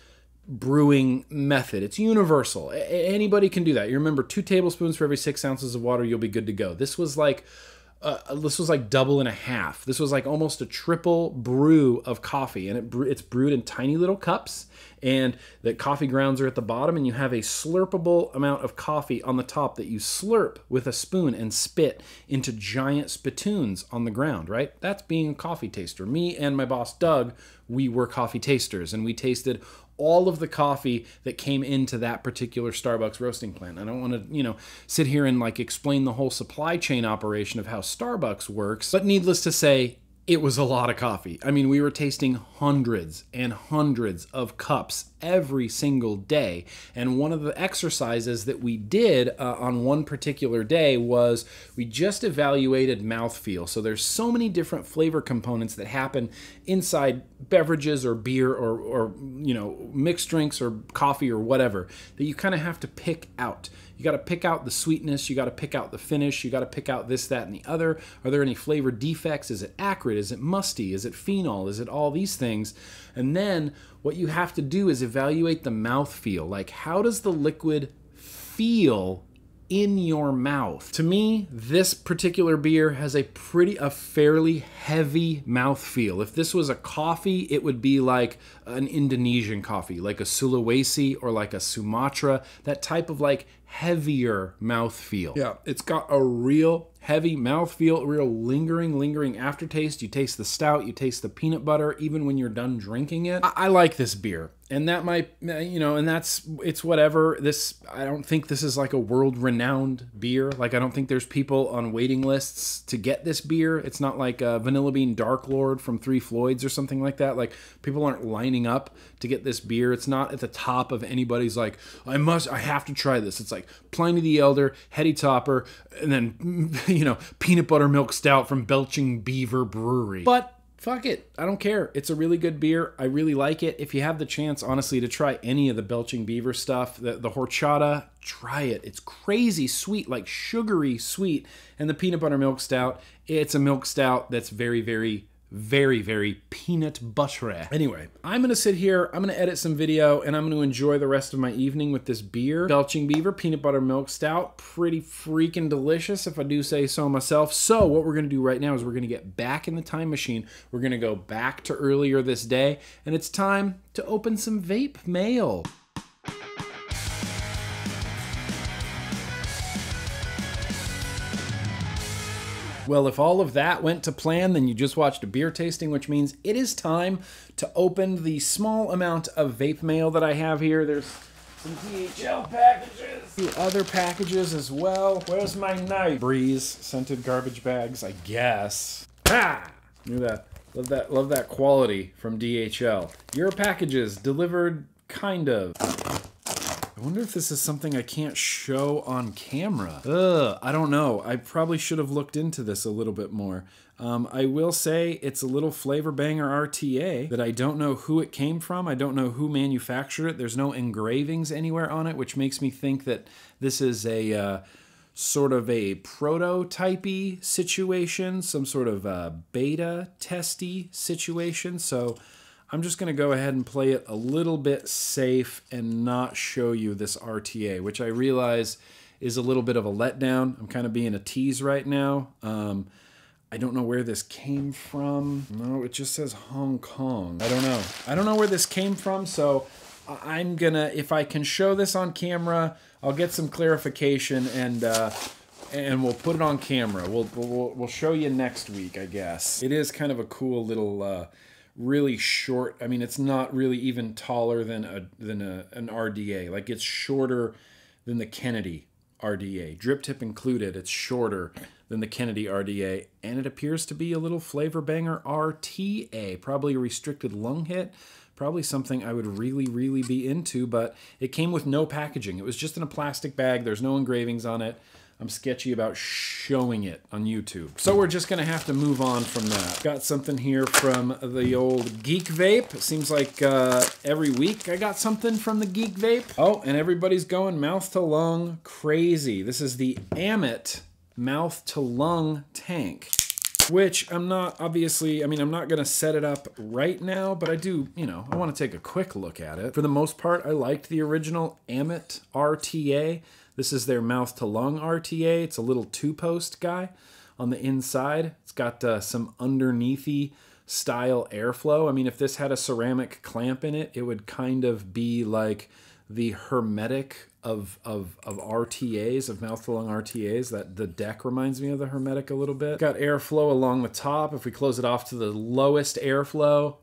brewing method. It's universal. Anybody can do that. You remember two tablespoons for every six ounces of water, you'll be good to go. This was like uh, this was like double and a half. This was like almost a triple brew of coffee, and it it's brewed in tiny little cups, and the coffee grounds are at the bottom, and you have a slurpable amount of coffee on the top that you slurp with a spoon and spit into giant spittoons on the ground. Right? That's being a coffee taster. Me and my boss Doug, we were coffee tasters, and we tasted all of the coffee that came into that particular Starbucks roasting plant. I don't want to, you know, sit here and like explain the whole supply chain operation of how Starbucks works, but needless to say, it was a lot of coffee. I mean, we were tasting hundreds and hundreds of cups every single day. And one of the exercises that we did uh, on one particular day was we just evaluated mouthfeel. So there's so many different flavor components that happen inside beverages or beer or, or you know, mixed drinks or coffee or whatever that you kind of have to pick out. You got to pick out the sweetness, you got to pick out the finish, you got to pick out this, that, and the other. Are there any flavor defects? Is it acrid? Is it musty? Is it phenol? Is it all these things? And then what you have to do is evaluate the mouth feel. Like, how does the liquid feel in your mouth. To me, this particular beer has a pretty a fairly heavy mouth feel. If this was a coffee, it would be like an Indonesian coffee, like a Sulawesi or like a Sumatra, that type of like heavier mouth feel. Yeah, it's got a real heavy mouth feel, real lingering, lingering aftertaste. You taste the stout, you taste the peanut butter, even when you're done drinking it. I, I like this beer and that might eh, you know and that's it's whatever this i don't think this is like a world renowned beer like i don't think there's people on waiting lists to get this beer it's not like a vanilla bean dark lord from three floyds or something like that like people aren't lining up to get this beer it's not at the top of anybody's like i must i have to try this it's like pliny the elder heady topper and then you know peanut butter milk stout from belching beaver brewery but fuck it. I don't care. It's a really good beer. I really like it. If you have the chance, honestly, to try any of the Belching Beaver stuff, the, the horchata, try it. It's crazy sweet, like sugary sweet. And the peanut butter milk stout, it's a milk stout that's very, very very, very peanut buttery. Anyway, I'm gonna sit here, I'm gonna edit some video, and I'm gonna enjoy the rest of my evening with this beer. Belching Beaver Peanut Butter Milk Stout. Pretty freaking delicious, if I do say so myself. So, what we're gonna do right now is we're gonna get back in the time machine. We're gonna go back to earlier this day, and it's time to open some vape mail. Well, if all of that went to plan, then you just watched a beer tasting, which means it is time to open the small amount of vape mail that I have here. There's some DHL packages, few other packages as well. Where's my knife? Breeze scented garbage bags, I guess. Look at that. Love that. Love that quality from DHL. Your packages delivered, kind of. I wonder if this is something I can't show on camera. Ugh, I don't know. I probably should have looked into this a little bit more. Um, I will say it's a little flavor banger RTA that I don't know who it came from. I don't know who manufactured it. There's no engravings anywhere on it, which makes me think that this is a uh, sort of a prototypey situation, some sort of uh, beta testy situation. So I'm just going to go ahead and play it a little bit safe and not show you this RTA, which I realize is a little bit of a letdown. I'm kind of being a tease right now. Um, I don't know where this came from. No, it just says Hong Kong. I don't know. I don't know where this came from, so I'm gonna, if I can show this on camera, I'll get some clarification and uh, and we'll put it on camera. We'll, we'll we'll show you next week, I guess. It is kind of a cool little, uh, really short. I mean, it's not really even taller than a than a, an RDA. Like it's shorter than the Kennedy RDA, drip tip included. It's shorter than the Kennedy RDA, and it appears to be a little flavor banger RTA, probably a restricted lung hit, probably something I would really, really be into, but it came with no packaging. It was just in a plastic bag, there's no engravings on it. I'm sketchy about showing it on YouTube. So we're just gonna have to move on from that. Got something here from the old Geek Vape. Seems like uh, every week I got something from the Geek Vape. Oh, and everybody's going mouth to lung crazy. This is the Ammit mouth to lung tank which I'm not obviously, I mean, I'm not going to set it up right now, but I do, you know, I want to take a quick look at it. For the most part, I liked the original Ammit RTA. This is their mouth to lung RTA. It's a little two post guy on the inside. It's got uh, some underneathy style airflow. I mean, if this had a ceramic clamp in it, it would kind of be like the hermetic of of of RTAs of mouth to lung RTAs. That the deck reminds me of the Hermetic a little bit. Got airflow along the top. If we close it off to the lowest airflow,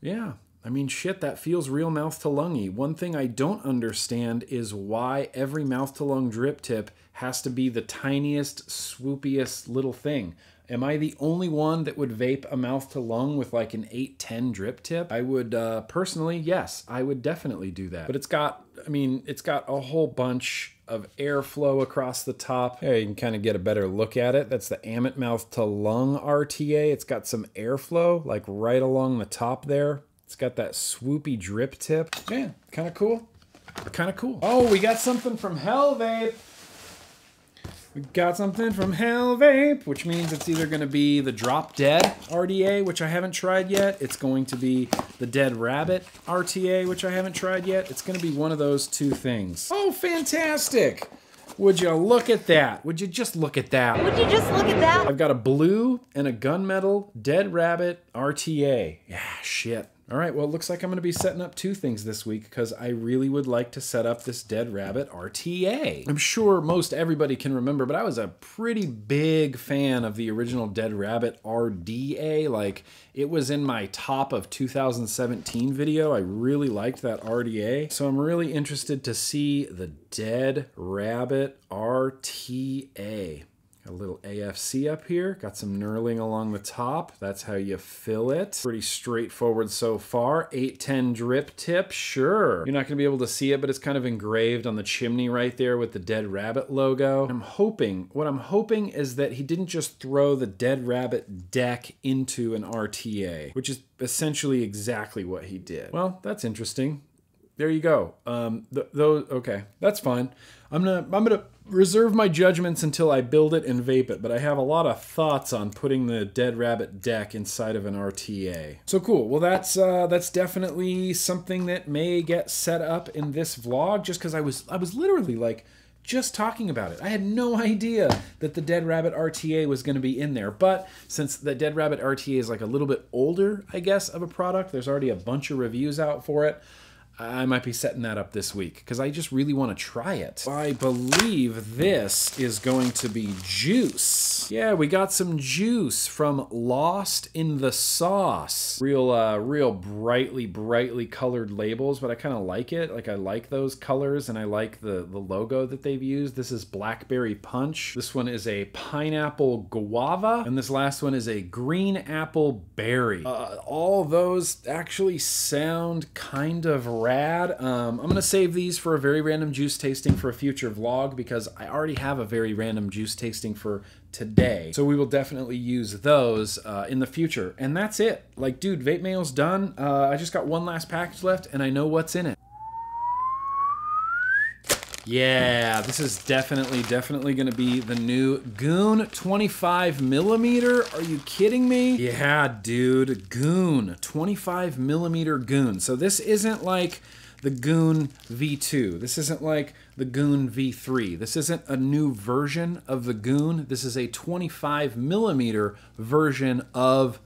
yeah. I mean, shit, that feels real mouth to lungy. One thing I don't understand is why every mouth to lung drip tip has to be the tiniest, swoopiest little thing. Am I the only one that would vape a mouth to lung with like an 810 drip tip? I would uh, personally, yes, I would definitely do that. But it's got, I mean, it's got a whole bunch of airflow across the top. There you can kind of get a better look at it. That's the Ammit mouth to lung RTA. It's got some airflow like right along the top there. It's got that swoopy drip tip. Man, kind of cool. Kind of cool. Oh, we got something from Hell Vape. We got something from Hell Vape, which means it's either going to be the Drop Dead RDA, which I haven't tried yet. It's going to be the Dead Rabbit RTA, which I haven't tried yet. It's going to be one of those two things. Oh, fantastic! Would you look at that? Would you just look at that? Would you just look at that? I've got a blue and a gunmetal Dead Rabbit RTA. Yeah, shit. All right, well, it looks like I'm going to be setting up two things this week because I really would like to set up this Dead Rabbit RTA. I'm sure most everybody can remember, but I was a pretty big fan of the original Dead Rabbit RDA. Like, it was in my top of 2017 video. I really liked that RDA. So I'm really interested to see the Dead Rabbit RTA. A little AFC up here, got some knurling along the top. That's how you fill it. Pretty straightforward so far. 810 drip tip, sure. You're not gonna be able to see it, but it's kind of engraved on the chimney right there with the Dead Rabbit logo. I'm hoping, what I'm hoping is that he didn't just throw the Dead Rabbit deck into an RTA, which is essentially exactly what he did. Well, that's interesting there you go. Um, th- those okay, that's fine. I'm gonna I'm gonna reserve my judgments until I build it and vape it. But I have a lot of thoughts on putting the Dead Rabbit deck inside of an RTA. So cool. Well, that's uh, that's definitely something that may get set up in this vlog. Just because I was I was literally like just talking about it. I had no idea that the Dead Rabbit RTA was going to be in there. But since the Dead Rabbit RTA is like a little bit older, I guess, of a product, there's already a bunch of reviews out for it. I might be setting that up this week because I just really want to try it. I believe this is going to be juice. Yeah, we got some juice from Lost in the Sauce. Real, uh, real brightly, brightly colored labels, but I kind of like it. Like I like those colors and I like the, the logo that they've used. This is Blackberry Punch. This one is a pineapple guava. And this last one is a green apple berry. Uh, all those actually sound kind of rad. Um, I'm going to save these for a very random juice tasting for a future vlog because I already have a very random juice tasting for today. So we will definitely use those uh, in the future. And that's it. Like, dude, vape mail's done. Uh, I just got one last package left and I know what's in it. Yeah, this is definitely, definitely going to be the new Goon 25 millimeter. Are you kidding me? Yeah, dude, Goon 25 millimeter Goon. So this isn't like the Goon V2. This isn't like the Goon V3. This isn't a new version of the Goon. This is a 25 millimeter version of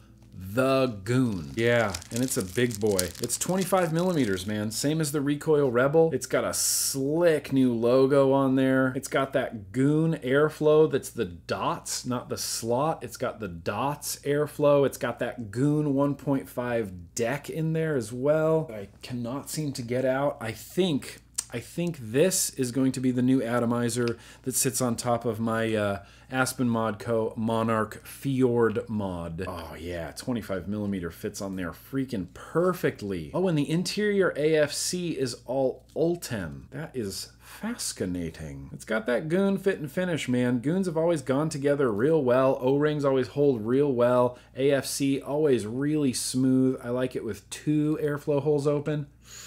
the Goon. Yeah, and it's a big boy. It's 25 millimeters, man. Same as the Recoil Rebel. It's got a slick new logo on there. It's got that Goon airflow that's the dots, not the slot. It's got the dots airflow. It's got that Goon 1.5 deck in there as well. I cannot seem to get out. I think I think this is going to be the new atomizer that sits on top of my uh, Aspen Mod Co. Monarch Fjord mod. Oh yeah, 25 millimeter fits on there freaking perfectly. Oh, and the interior AFC is all Ultem. That is fascinating. It's got that goon fit and finish, man. Goons have always gone together real well. O-rings always hold real well. AFC always really smooth. I like it with two airflow holes open.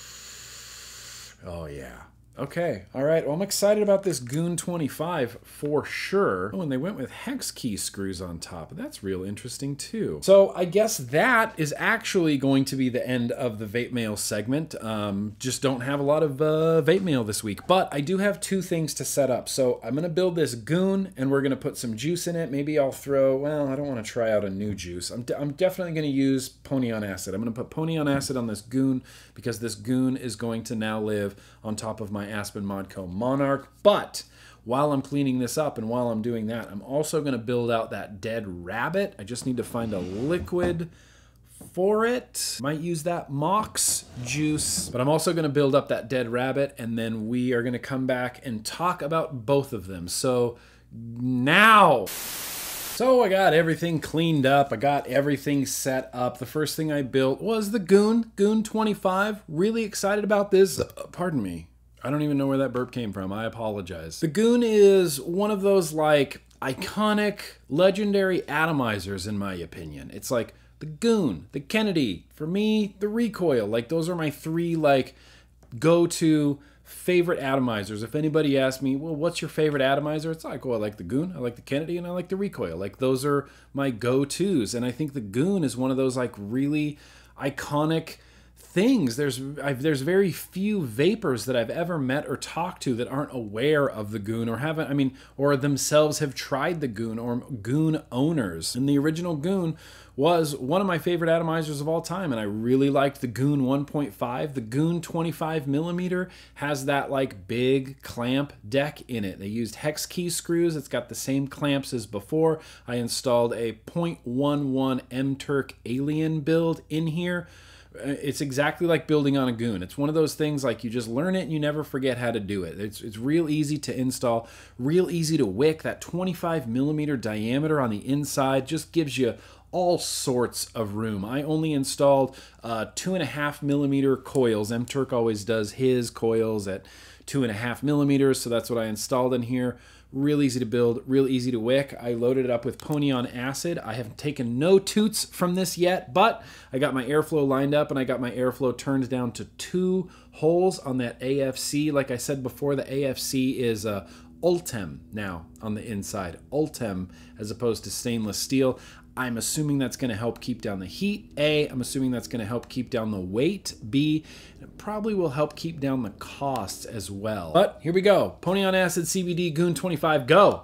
Oh, yeah. Okay, all right. Well, I'm excited about this Goon 25 for sure. Oh, and they went with hex key screws on top. That's real interesting too. So I guess that is actually going to be the end of the vape mail segment. Um, just don't have a lot of uh, vape mail this week, but I do have two things to set up. So I'm gonna build this Goon, and we're gonna put some juice in it. Maybe I'll throw. Well, I don't want to try out a new juice. I'm, I'm definitely gonna use pony on acid. I'm gonna put pony on acid on this Goon because this Goon is going to now live on top of my my Aspen Mod Co Monarch. But while I'm cleaning this up and while I'm doing that, I'm also going to build out that dead rabbit. I just need to find a liquid for it. Might use that Mox juice, but I'm also going to build up that dead rabbit and then we are going to come back and talk about both of them. So now. So I got everything cleaned up. I got everything set up. The first thing I built was the Goon, Goon 25. Really excited about this. Uh, pardon me. I don't even know where that burp came from. I apologize. The Goon is one of those like iconic, legendary atomizers, in my opinion. It's like the Goon, the Kennedy, for me, the Recoil. Like those are my three like go-to favorite atomizers. If anybody asks me, well, what's your favorite atomizer? It's like, well, I like the Goon, I like the Kennedy, and I like the Recoil. Like those are my go-tos. And I think the Goon is one of those like really iconic things. There's I've, there's very few vapors that I've ever met or talked to that aren't aware of the goon or haven't. I mean, or themselves have tried the goon or goon owners. And the original goon was one of my favorite atomizers of all time, and I really liked the Goon 1.5. The Goon 25 millimeter has that like big clamp deck in it. They used hex key screws. It's got the same clamps as before. I installed a 0.11 M Turk Alien build in here it's exactly like building on a goon. It's one of those things like you just learn it and you never forget how to do it. It's, it's real easy to install, real easy to wick. That 25 millimeter diameter on the inside just gives you all sorts of room. I only installed uh, two and a half millimeter coils. M Turk always does his coils at two and a half millimeters, so that's what I installed in here real easy to build, real easy to wick. I loaded it up with Pony on acid. I have taken no toots from this yet, but I got my airflow lined up and I got my airflow turned down to two holes on that AFC. Like I said before, the AFC is a Ultem now on the inside. Ultem as opposed to stainless steel. I'm assuming that's going to help keep down the heat. A, I'm assuming that's going to help keep down the weight. B, it probably will help keep down the costs as well. But here we go. Pony on Acid CBD Goon 25, go.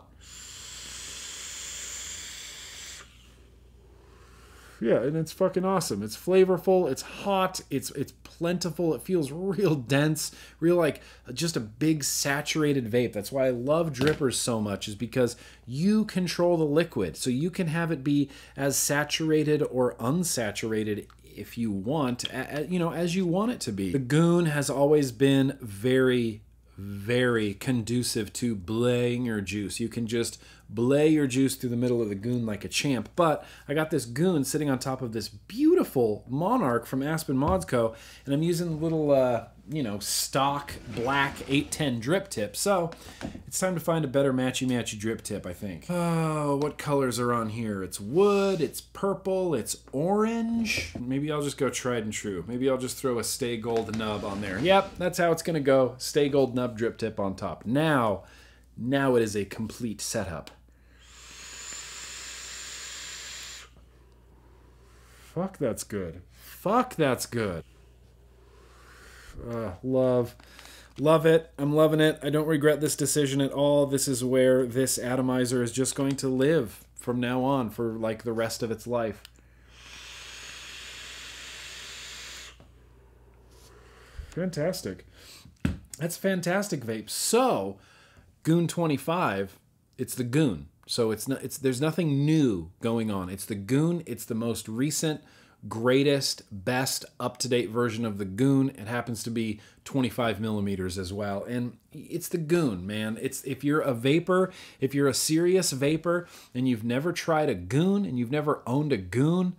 Yeah, and it's fucking awesome. It's flavorful, it's hot, it's it's plentiful, it feels real dense, real like just a big saturated vape. That's why I love drippers so much is because you control the liquid. So you can have it be as saturated or unsaturated if you want, you know, as you want it to be. The Goon has always been very very conducive to blaying your juice. You can just blay your juice through the middle of the goon like a champ. But I got this goon sitting on top of this beautiful Monarch from Aspen Mods Co. And I'm using little, uh, you know, stock black 810 drip tip. So it's time to find a better matchy matchy drip tip, I think. Oh, what colors are on here? It's wood, it's purple, it's orange. Maybe I'll just go tried and true. Maybe I'll just throw a Stay Gold nub on there. Yep, that's how it's gonna go. Stay Gold nub drip tip on top. Now, now it is a complete setup. Fuck, that's good. Fuck, that's good. Uh, love. Love it. I'm loving it. I don't regret this decision at all. This is where this atomizer is just going to live from now on for like the rest of its life. Fantastic. That's fantastic vape. So, Goon 25, it's the Goon. So it's not it's there's nothing new going on. It's the Goon, it's the most recent greatest, best, up to date version of the Goon. It happens to be 25 millimeters as well. And it's the Goon, man. It's if you're a vapor, if you're a serious vapor and you've never tried a Goon and you've never owned a Goon,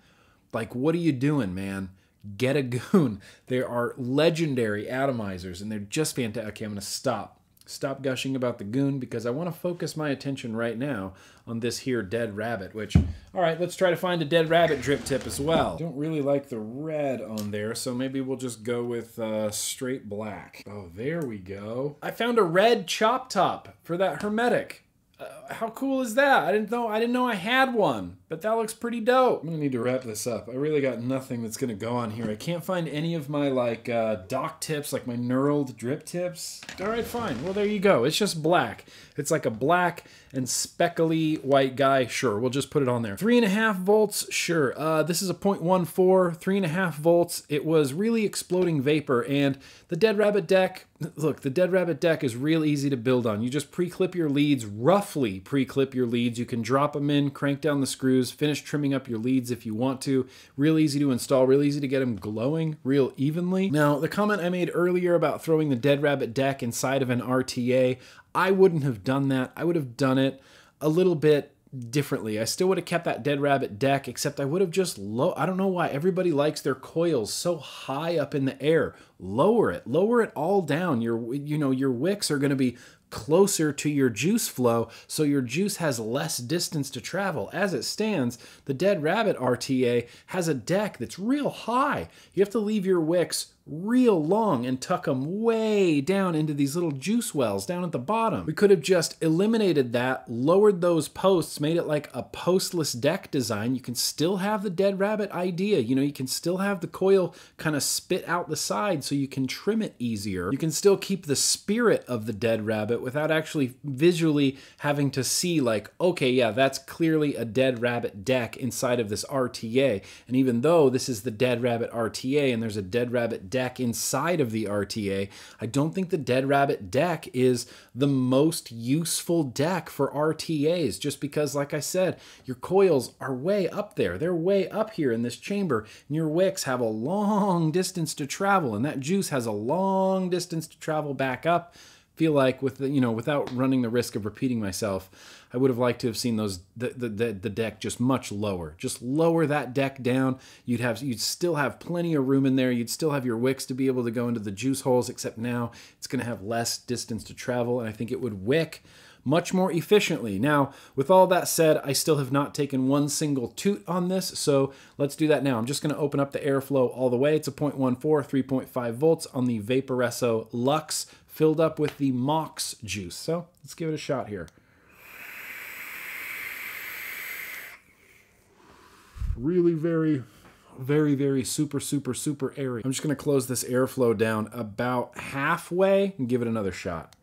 like what are you doing, man? Get a Goon. They are legendary atomizers and they're just fantastic. Okay, I'm to stop stop gushing about the goon because I want to focus my attention right now on this here dead rabbit, which, all right, let's try to find a dead rabbit drip tip as well. Don't really like the red on there, so maybe we'll just go with uh, straight black. Oh, there we go. I found a red chop top for that hermetic. Uh, how cool is that? I didn't know I didn't know I had one, but that looks pretty dope. I'm gonna need to wrap this up. I really got nothing that's gonna go on here. I can't find any of my like uh, dock tips, like my knurled drip tips. All right, fine. Well, there you go. It's just black. It's like a black and speckly white guy. Sure, we'll just put it on there. Three and a half volts. Sure. Uh, this is a 0.14, three and a half volts. It was really exploding vapor, and the Dead Rabbit deck. Look, the Dead Rabbit deck is real easy to build on. You just pre-clip your leads, roughly pre-clip your leads. You can drop them in, crank down the screws, finish trimming up your leads if you want to. Real easy to install, real easy to get them glowing real evenly. Now, the comment I made earlier about throwing the Dead Rabbit deck inside of an RTA, I wouldn't have done that. I would have done it a little bit differently. I still would have kept that Dead Rabbit deck, except I would have just low. I don't know why everybody likes their coils so high up in the air. Lower it, lower it all down. Your, you know, your wicks are going to be closer to your juice flow, so your juice has less distance to travel. As it stands, the Dead Rabbit RTA has a deck that's real high. You have to leave your wicks real long and tuck them way down into these little juice wells down at the bottom. We could have just eliminated that, lowered those posts, made it like a postless deck design. You can still have the dead rabbit idea. You know, you can still have the coil kind of spit out the side so you can trim it easier. You can still keep the spirit of the dead rabbit without actually visually having to see like, okay, yeah, that's clearly a dead rabbit deck inside of this RTA. And even though this is the dead rabbit RTA and there's a dead rabbit deck inside of the RTA. I don't think the Dead Rabbit deck is the most useful deck for RTAs just because, like I said, your coils are way up there. They're way up here in this chamber, and your wicks have a long distance to travel, and that juice has a long distance to travel back up feel like with the, you know without running the risk of repeating myself I would have liked to have seen those the, the, the deck just much lower. Just lower that deck down. You'd have you'd still have plenty of room in there. You'd still have your wicks to be able to go into the juice holes, except now it's going to have less distance to travel, and I think it would wick much more efficiently. Now, with all that said, I still have not taken one single toot on this, so let's do that now. I'm just going to open up the airflow all the way. It's a 0.14, 3.5 volts on the Vaporesso Luxe, filled up with the Mox juice. So let's give it a shot here. really very very very super super super airy i'm just going to close this airflow down about halfway and give it another shot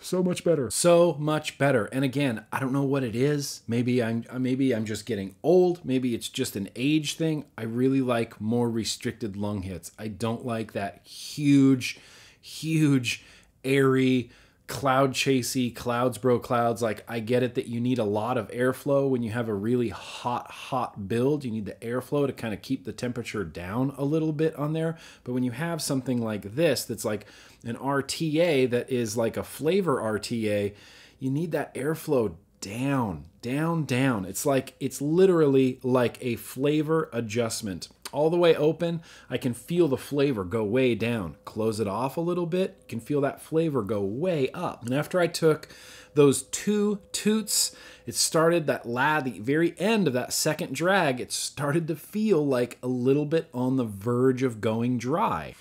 so much better. So much better. And again i don't know what it is. Maybe i'm uh, maybe i'm just getting old. Maybe it's just an age thing. I really like more restricted lung hits. I don't like that huge huge airy cloud chasey clouds bro clouds. Like i get it that you need a lot of airflow when you have a really hot hot build. You need the airflow to kind of keep the temperature down a little bit on there. But when you have something like this that's like an rta that is like a flavor rta you need that airflow down down down it's like it's literally like a flavor adjustment all the way open, I can feel the flavor go way down. Close it off a little bit, you can feel that flavor go way up. And after I took those two toots, it started that la the very end of that second drag, it started to feel like a little bit on the verge of going dry.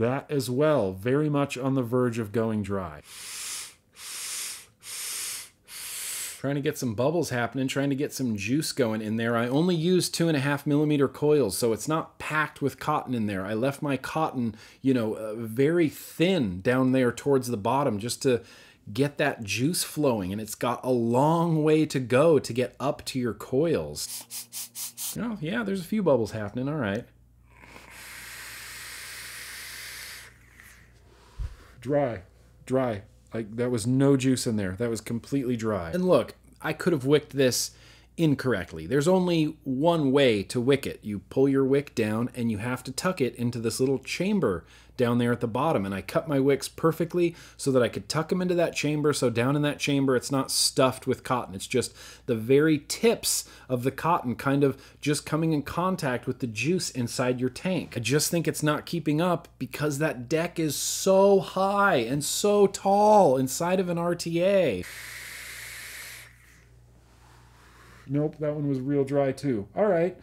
That as well, very much on the verge of going dry trying to get some bubbles happening, trying to get some juice going in there. I only used two and a half millimeter coils, so it's not packed with cotton in there. I left my cotton, you know, uh, very thin down there towards the bottom just to get that juice flowing, and it's got a long way to go to get up to your coils. Oh, yeah, there's a few bubbles happening. All right. Dry, dry. Like that was no juice in there. That was completely dry. And look, I could have wicked this incorrectly. There's only one way to wick it. You pull your wick down and you have to tuck it into this little chamber down there at the bottom. And I cut my wicks perfectly so that I could tuck them into that chamber. So down in that chamber, it's not stuffed with cotton. It's just the very tips of the cotton kind of just coming in contact with the juice inside your tank. I just think it's not keeping up because that deck is so high and so tall inside of an RTA. Nope, that one was real dry too. All right.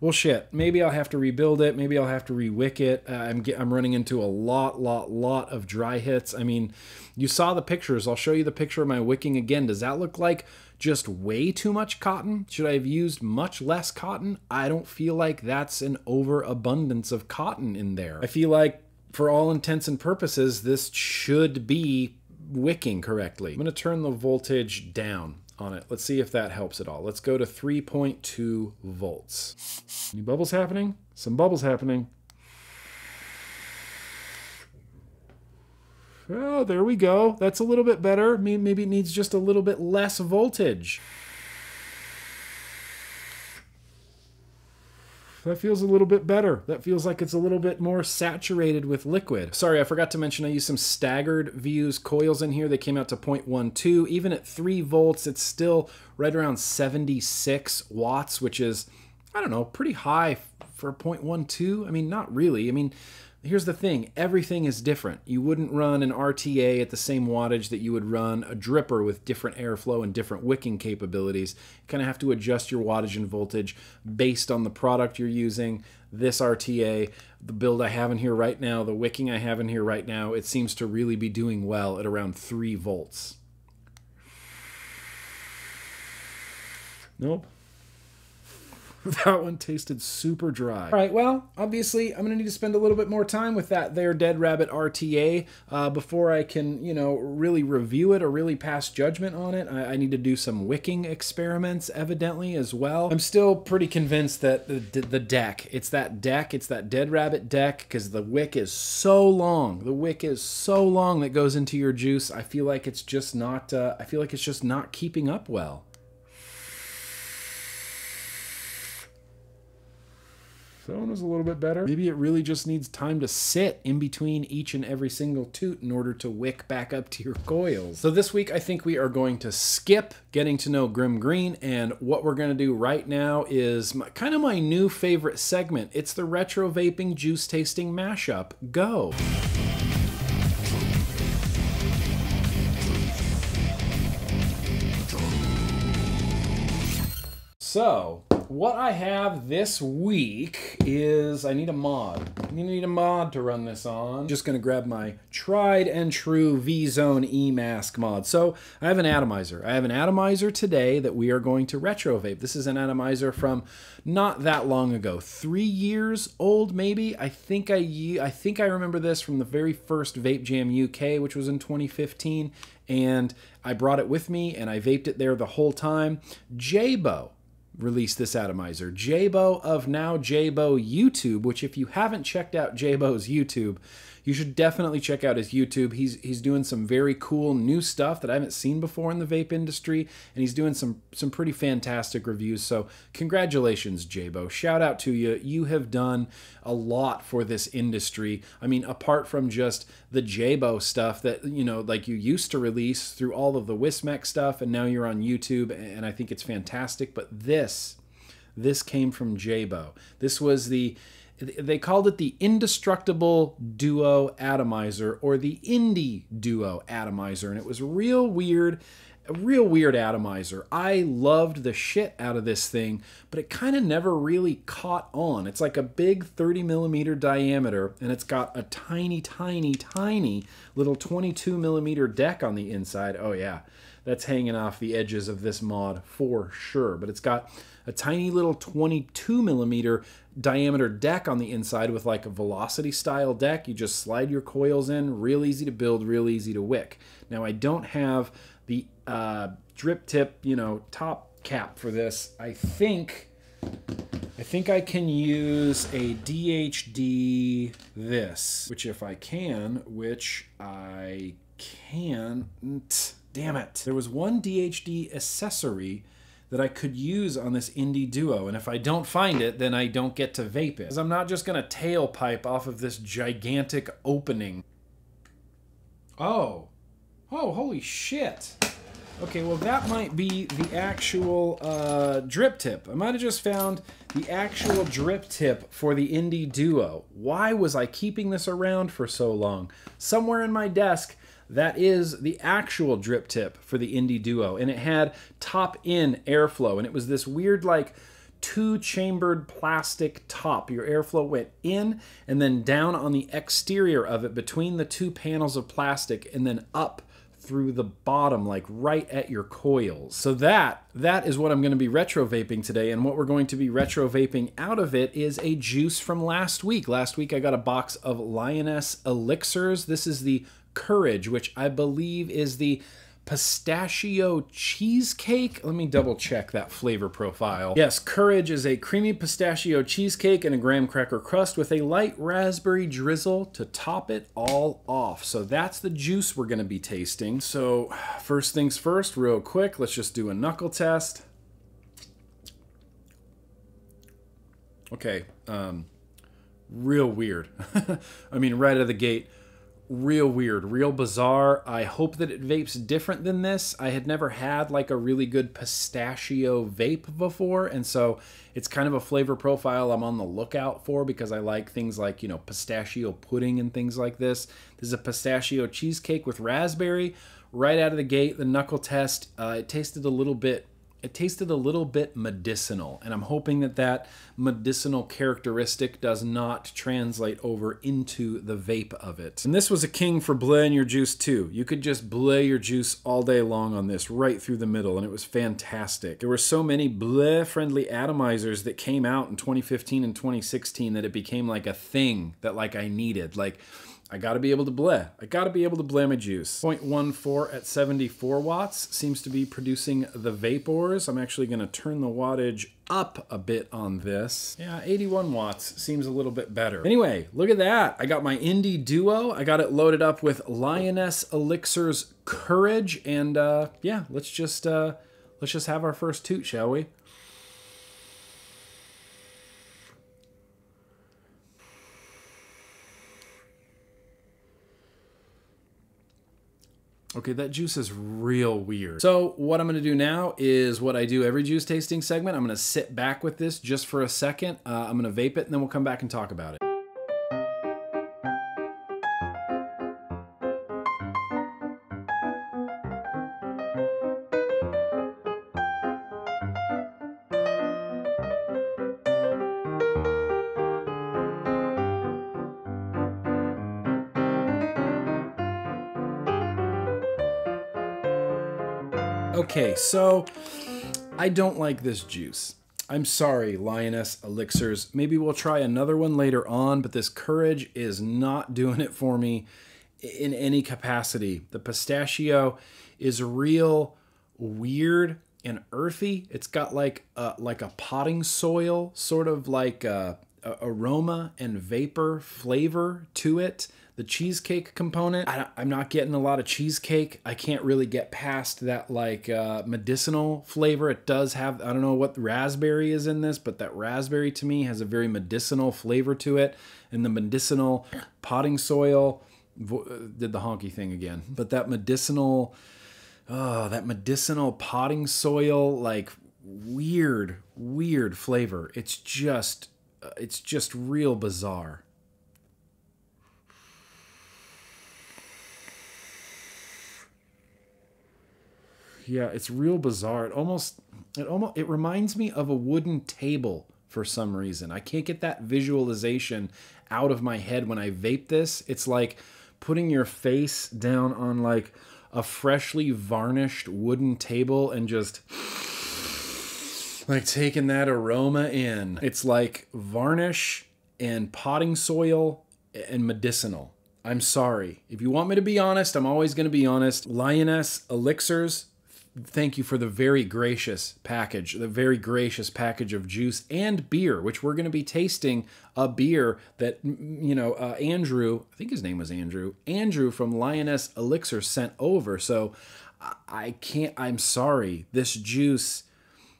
Well, shit. Maybe I'll have to rebuild it. Maybe I'll have to rewick it. Uh, I'm get, I'm running into a lot, lot, lot of dry hits. I mean, you saw the pictures. I'll show you the picture of my wicking again. Does that look like just way too much cotton? Should I have used much less cotton? I don't feel like that's an overabundance of cotton in there. I feel like, for all intents and purposes, this should be wicking correctly. I'm going to turn the voltage down on it. Let's see if that helps at all. Let's go to 3.2 volts. Any bubbles happening? Some bubbles happening. Oh, there we go. That's a little bit better. Maybe it needs just a little bit less voltage. That feels a little bit better. That feels like it's a little bit more saturated with liquid. Sorry, I forgot to mention I used some staggered fuse coils in here. They came out to 0.12. Even at 3 volts, it's still right around 76 watts, which is, I don't know, pretty high for 0.12. I mean, not really. I mean, Here's the thing everything is different. You wouldn't run an RTA at the same wattage that you would run a dripper with different airflow and different wicking capabilities. You kind of have to adjust your wattage and voltage based on the product you're using. This RTA, the build I have in here right now, the wicking I have in here right now, it seems to really be doing well at around 3 volts. Nope. that one tasted super dry. All right, well, obviously, I'm going to need to spend a little bit more time with that there Dead Rabbit RTA uh, before I can, you know, really review it or really pass judgment on it. I, I, need to do some wicking experiments, evidently, as well. I'm still pretty convinced that the, the deck, it's that deck, it's that Dead Rabbit deck, because the wick is so long. The wick is so long that goes into your juice. I feel like it's just not, uh, I feel like it's just not keeping up well. That one was a little bit better. Maybe it really just needs time to sit in between each and every single toot in order to wick back up to your coils. So this week, I think we are going to skip getting to know Grimm Green, and what we're going to do right now is my, kind of my new favorite segment. It's the retro vaping juice tasting mashup. Go. So, what I have this week is I need a mod. I need a mod to run this on. Just gonna grab my tried and true V-Zone E-Mask mod. So I have an atomizer. I have an atomizer today that we are going to retro vape. This is an atomizer from not that long ago, three years old maybe. I think I I think I remember this from the very first Vape Jam UK, which was in 2015, and I brought it with me and I vaped it there the whole time. Jaybo released this atomizer. Jaybo of now Jaybo YouTube, which if you haven't checked out Jaybo's YouTube, you should definitely check out his YouTube. He's he's doing some very cool new stuff that I haven't seen before in the vape industry, and he's doing some some pretty fantastic reviews. So congratulations, Jaybo! Shout out to you. You have done a lot for this industry. I mean, apart from just the Jaybo stuff that you know, like you used to release through all of the Wismec stuff, and now you're on YouTube, and I think it's fantastic. But this, this came from Jaybo. This was the they called it the indestructible duo atomizer or the indie duo atomizer and it was a real weird a real weird atomizer. I loved the shit out of this thing but it kind of never really caught on. It's like a big 30 millimeter diameter and it's got a tiny tiny tiny little 22 millimeter deck on the inside. Oh yeah that's hanging off the edges of this mod for sure but it's got a tiny little 22 millimeter diameter deck on the inside with like a velocity style deck. You just slide your coils in, real easy to build, real easy to wick. Now I don't have the uh, drip tip, you know, top cap for this. I think I think I can use a DHD this, which if I can, which I can't, damn it. There was one DHD accessory that I could use on this indie duo. And if I don't find it, then I don't get to vape it. Because I'm not just going to tailpipe off of this gigantic opening. Oh. Oh, holy shit. Okay, well that might be the actual uh, drip tip. I might have just found the actual drip tip for the Indie Duo. Why was I keeping this around for so long? Somewhere in my desk, that is the actual drip tip for the Indie Duo. And it had top in airflow. And it was this weird, like, two chambered plastic top. Your airflow went in and then down on the exterior of it between the two panels of plastic and then up through the bottom like right at your coils. So that that is what I'm going to be retro vaping today and what we're going to be retro vaping out of it is a juice from last week. Last week I got a box of Lioness elixirs. This is the Courage, which I believe is the pistachio cheesecake. Let me double check that flavor profile. Yes, Courage is a creamy pistachio cheesecake and a graham cracker crust with a light raspberry drizzle to top it all off. So that's the juice we're gonna be tasting. So first things first, real quick, let's just do a knuckle test. Okay, um, real weird. I mean, right out of the gate, real weird, real bizarre. I hope that it vapes different than this. I had never had like a really good pistachio vape before, and so it's kind of a flavor profile I'm on the lookout for because I like things like, you know, pistachio pudding and things like this. This is a pistachio cheesecake with raspberry. Right out of the gate, the knuckle test, uh, it tasted a little bit it tasted a little bit medicinal, and I'm hoping that that medicinal characteristic does not translate over into the vape of it. And this was a king for blaying your juice too. You could just blay your juice all day long on this, right through the middle, and it was fantastic. There were so many bleh-friendly atomizers that came out in 2015 and 2016 that it became like a thing that like I needed. Like I got to be able to bleh. I got to be able to bleh my juice. 0.14 at 74 watts seems to be producing the vapors. I'm actually to turn the wattage up a bit on this. Yeah, 81 watts seems a little bit better. Anyway, look at that. I got my Indie Duo. I got it loaded up with Lioness Elixir's Courage. And uh, yeah, let's just, uh, let's just have our first toot, shall we? Okay, that juice is real weird. So what I'm gonna do now is what I do every juice tasting segment. I'm gonna sit back with this just for a second. Uh, I'm gonna vape it and then we'll come back and talk about it. Okay, so I don't like this juice. I'm sorry, Lioness Elixirs. Maybe we'll try another one later on, but this Courage is not doing it for me in any capacity. The pistachio is real weird and earthy. It's got like a, like a potting soil sort of like a, a aroma and vapor flavor to it. The cheesecake component, I, am not getting a lot of cheesecake. I can't really get past that like uh, medicinal flavor. It does have, I don't know what raspberry is in this, but that raspberry to me has a very medicinal flavor to it. And the medicinal potting soil did the honky thing again, but that medicinal oh, that medicinal potting soil, like weird, weird flavor. It's just, uh, it's just real bizarre. Yeah, it's real bizarre. It almost, it almost, it reminds me of a wooden table for some reason. I can't get that visualization out of my head when I vape this. It's like putting your face down on like a freshly varnished wooden table and just like taking that aroma in. It's like varnish and potting soil and medicinal. I'm sorry. If you want me to be honest, I'm always going to be honest. Lioness elixirs thank you for the very gracious package, the very gracious package of juice and beer, which we're going to be tasting a beer that, you know, uh, Andrew, I think his name was Andrew, Andrew from Lioness Elixir sent over. So I can't, I'm sorry. This juice,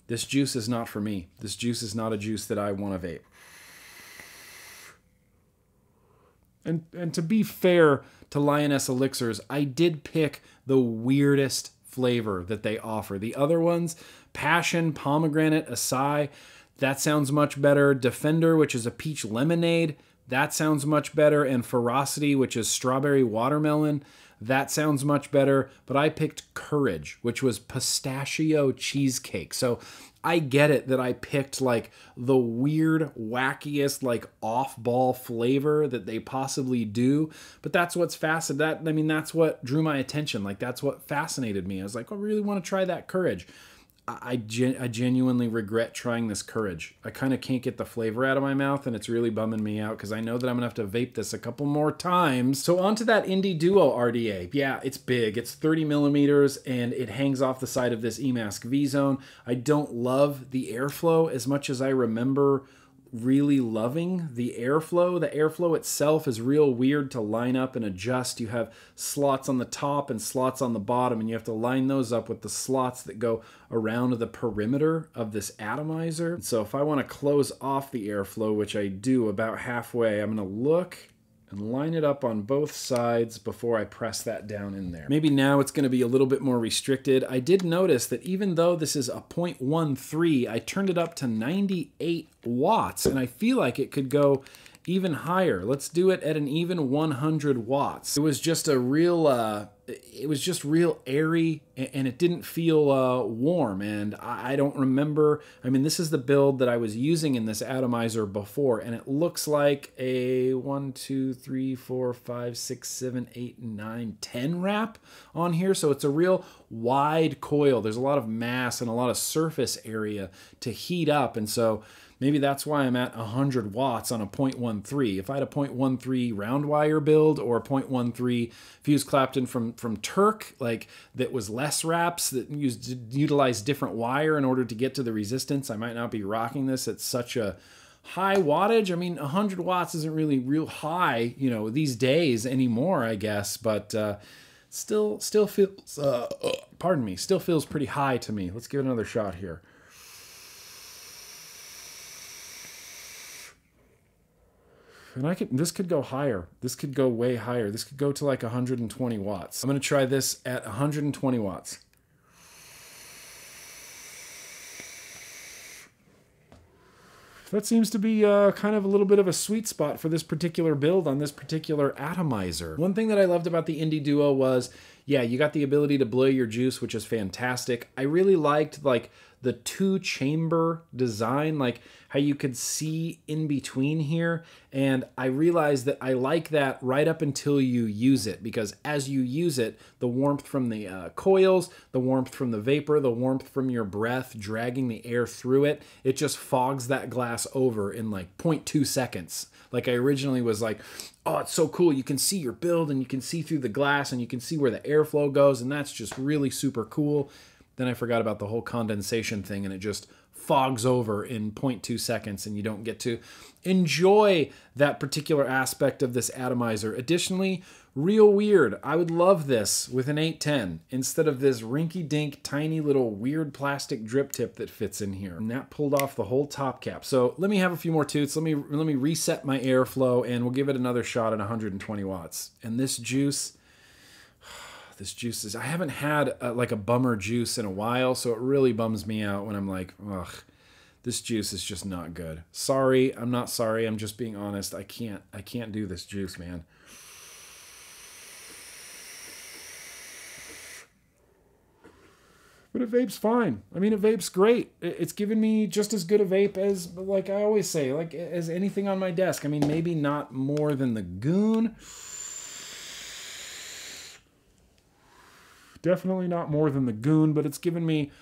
this juice is not for me. This juice is not a juice that I want to vape. And, and to be fair to Lioness Elixirs, I did pick the weirdest flavor that they offer. The other ones, Passion, Pomegranate, Acai, that sounds much better. Defender, which is a peach lemonade, that sounds much better. And Ferocity, which is strawberry watermelon, that sounds much better. But I picked Courage, which was pistachio cheesecake. So I get it that I picked like the weird, wackiest, like off-ball flavor that they possibly do, but that's what's fascinating. That I mean, that's what drew my attention. Like that's what fascinated me. I was like, oh, I really want to try that courage. I, gen- I genuinely regret trying this courage. I kind of can't get the flavor out of my mouth, and it's really bumming me out because I know that I'm gonna have to vape this a couple more times. So onto that Indie Duo RDA. Yeah, it's big. It's 30 millimeters, and it hangs off the side of this eMask Vzone. I don't love the airflow as much as I remember really loving the airflow. The airflow itself is real weird to line up and adjust. You have slots on the top and slots on the bottom, and you have to line those up with the slots that go around the perimeter of this atomizer. So if I want to close off the airflow, which I do about halfway, I'm going to look and line it up on both sides before I press that down in there. Maybe now it's going to be a little bit more restricted. I did notice that even though this is a 0.13, I turned it up to 98 watts, and I feel like it could go even higher. Let's do it at an even 100 watts. It was just a real, uh, it was just real airy and it didn't feel uh, warm. And I don't remember, I mean, this is the build that I was using in this atomizer before, and it looks like a one, two, three, four, five, six, seven, eight, nine, ten wrap on here. So it's a real wide coil. There's a lot of mass and a lot of surface area to heat up. And so Maybe that's why I'm at 100 watts on a 0.13. If I had a 0.13 round wire build or a 0.13 fuse Clapton from from Turk, like that was less wraps that used utilized different wire in order to get to the resistance, I might not be rocking this at such a high wattage. I mean, 100 watts isn't really real high, you know, these days anymore, I guess, but uh, still still feels uh, pardon me, still feels pretty high to me. Let's give it another shot here. And I could this could go higher. This could go way higher. This could go to like 120 watts. I'm gonna try this at 120 watts. That seems to be uh, kind of a little bit of a sweet spot for this particular build on this particular atomizer. One thing that I loved about the Indie Duo was, yeah, you got the ability to blow your juice, which is fantastic. I really liked like the two chamber design, like how you could see in between here. And I realized that I like that right up until you use it because as you use it, the warmth from the uh, coils, the warmth from the vapor, the warmth from your breath dragging the air through it, it just fogs that glass over in like 0.2 seconds. Like I originally was like, oh, it's so cool. You can see your build and you can see through the glass and you can see where the airflow goes. And that's just really super cool. then I forgot about the whole condensation thing and it just fogs over in 0.2 seconds and you don't get to enjoy that particular aspect of this atomizer. Additionally, real weird. I would love this with an 810 instead of this rinky dink tiny little weird plastic drip tip that fits in here. And that pulled off the whole top cap. So let me have a few more toots. Let me let me reset my airflow and we'll give it another shot at 120 watts. And this juice this juice is I haven't had a, like a bummer juice in a while, so it really bums me out when I'm like, ugh, this juice is just not good. Sorry, I'm not sorry. I'm just being honest. I can't I can't do this juice, man. But a vape's fine. I mean, a vape's great. It's given me just as good a vape as, like I always say, like as anything on my desk. I mean, maybe not more than the Goon. Definitely not more than the Goon, but it's given me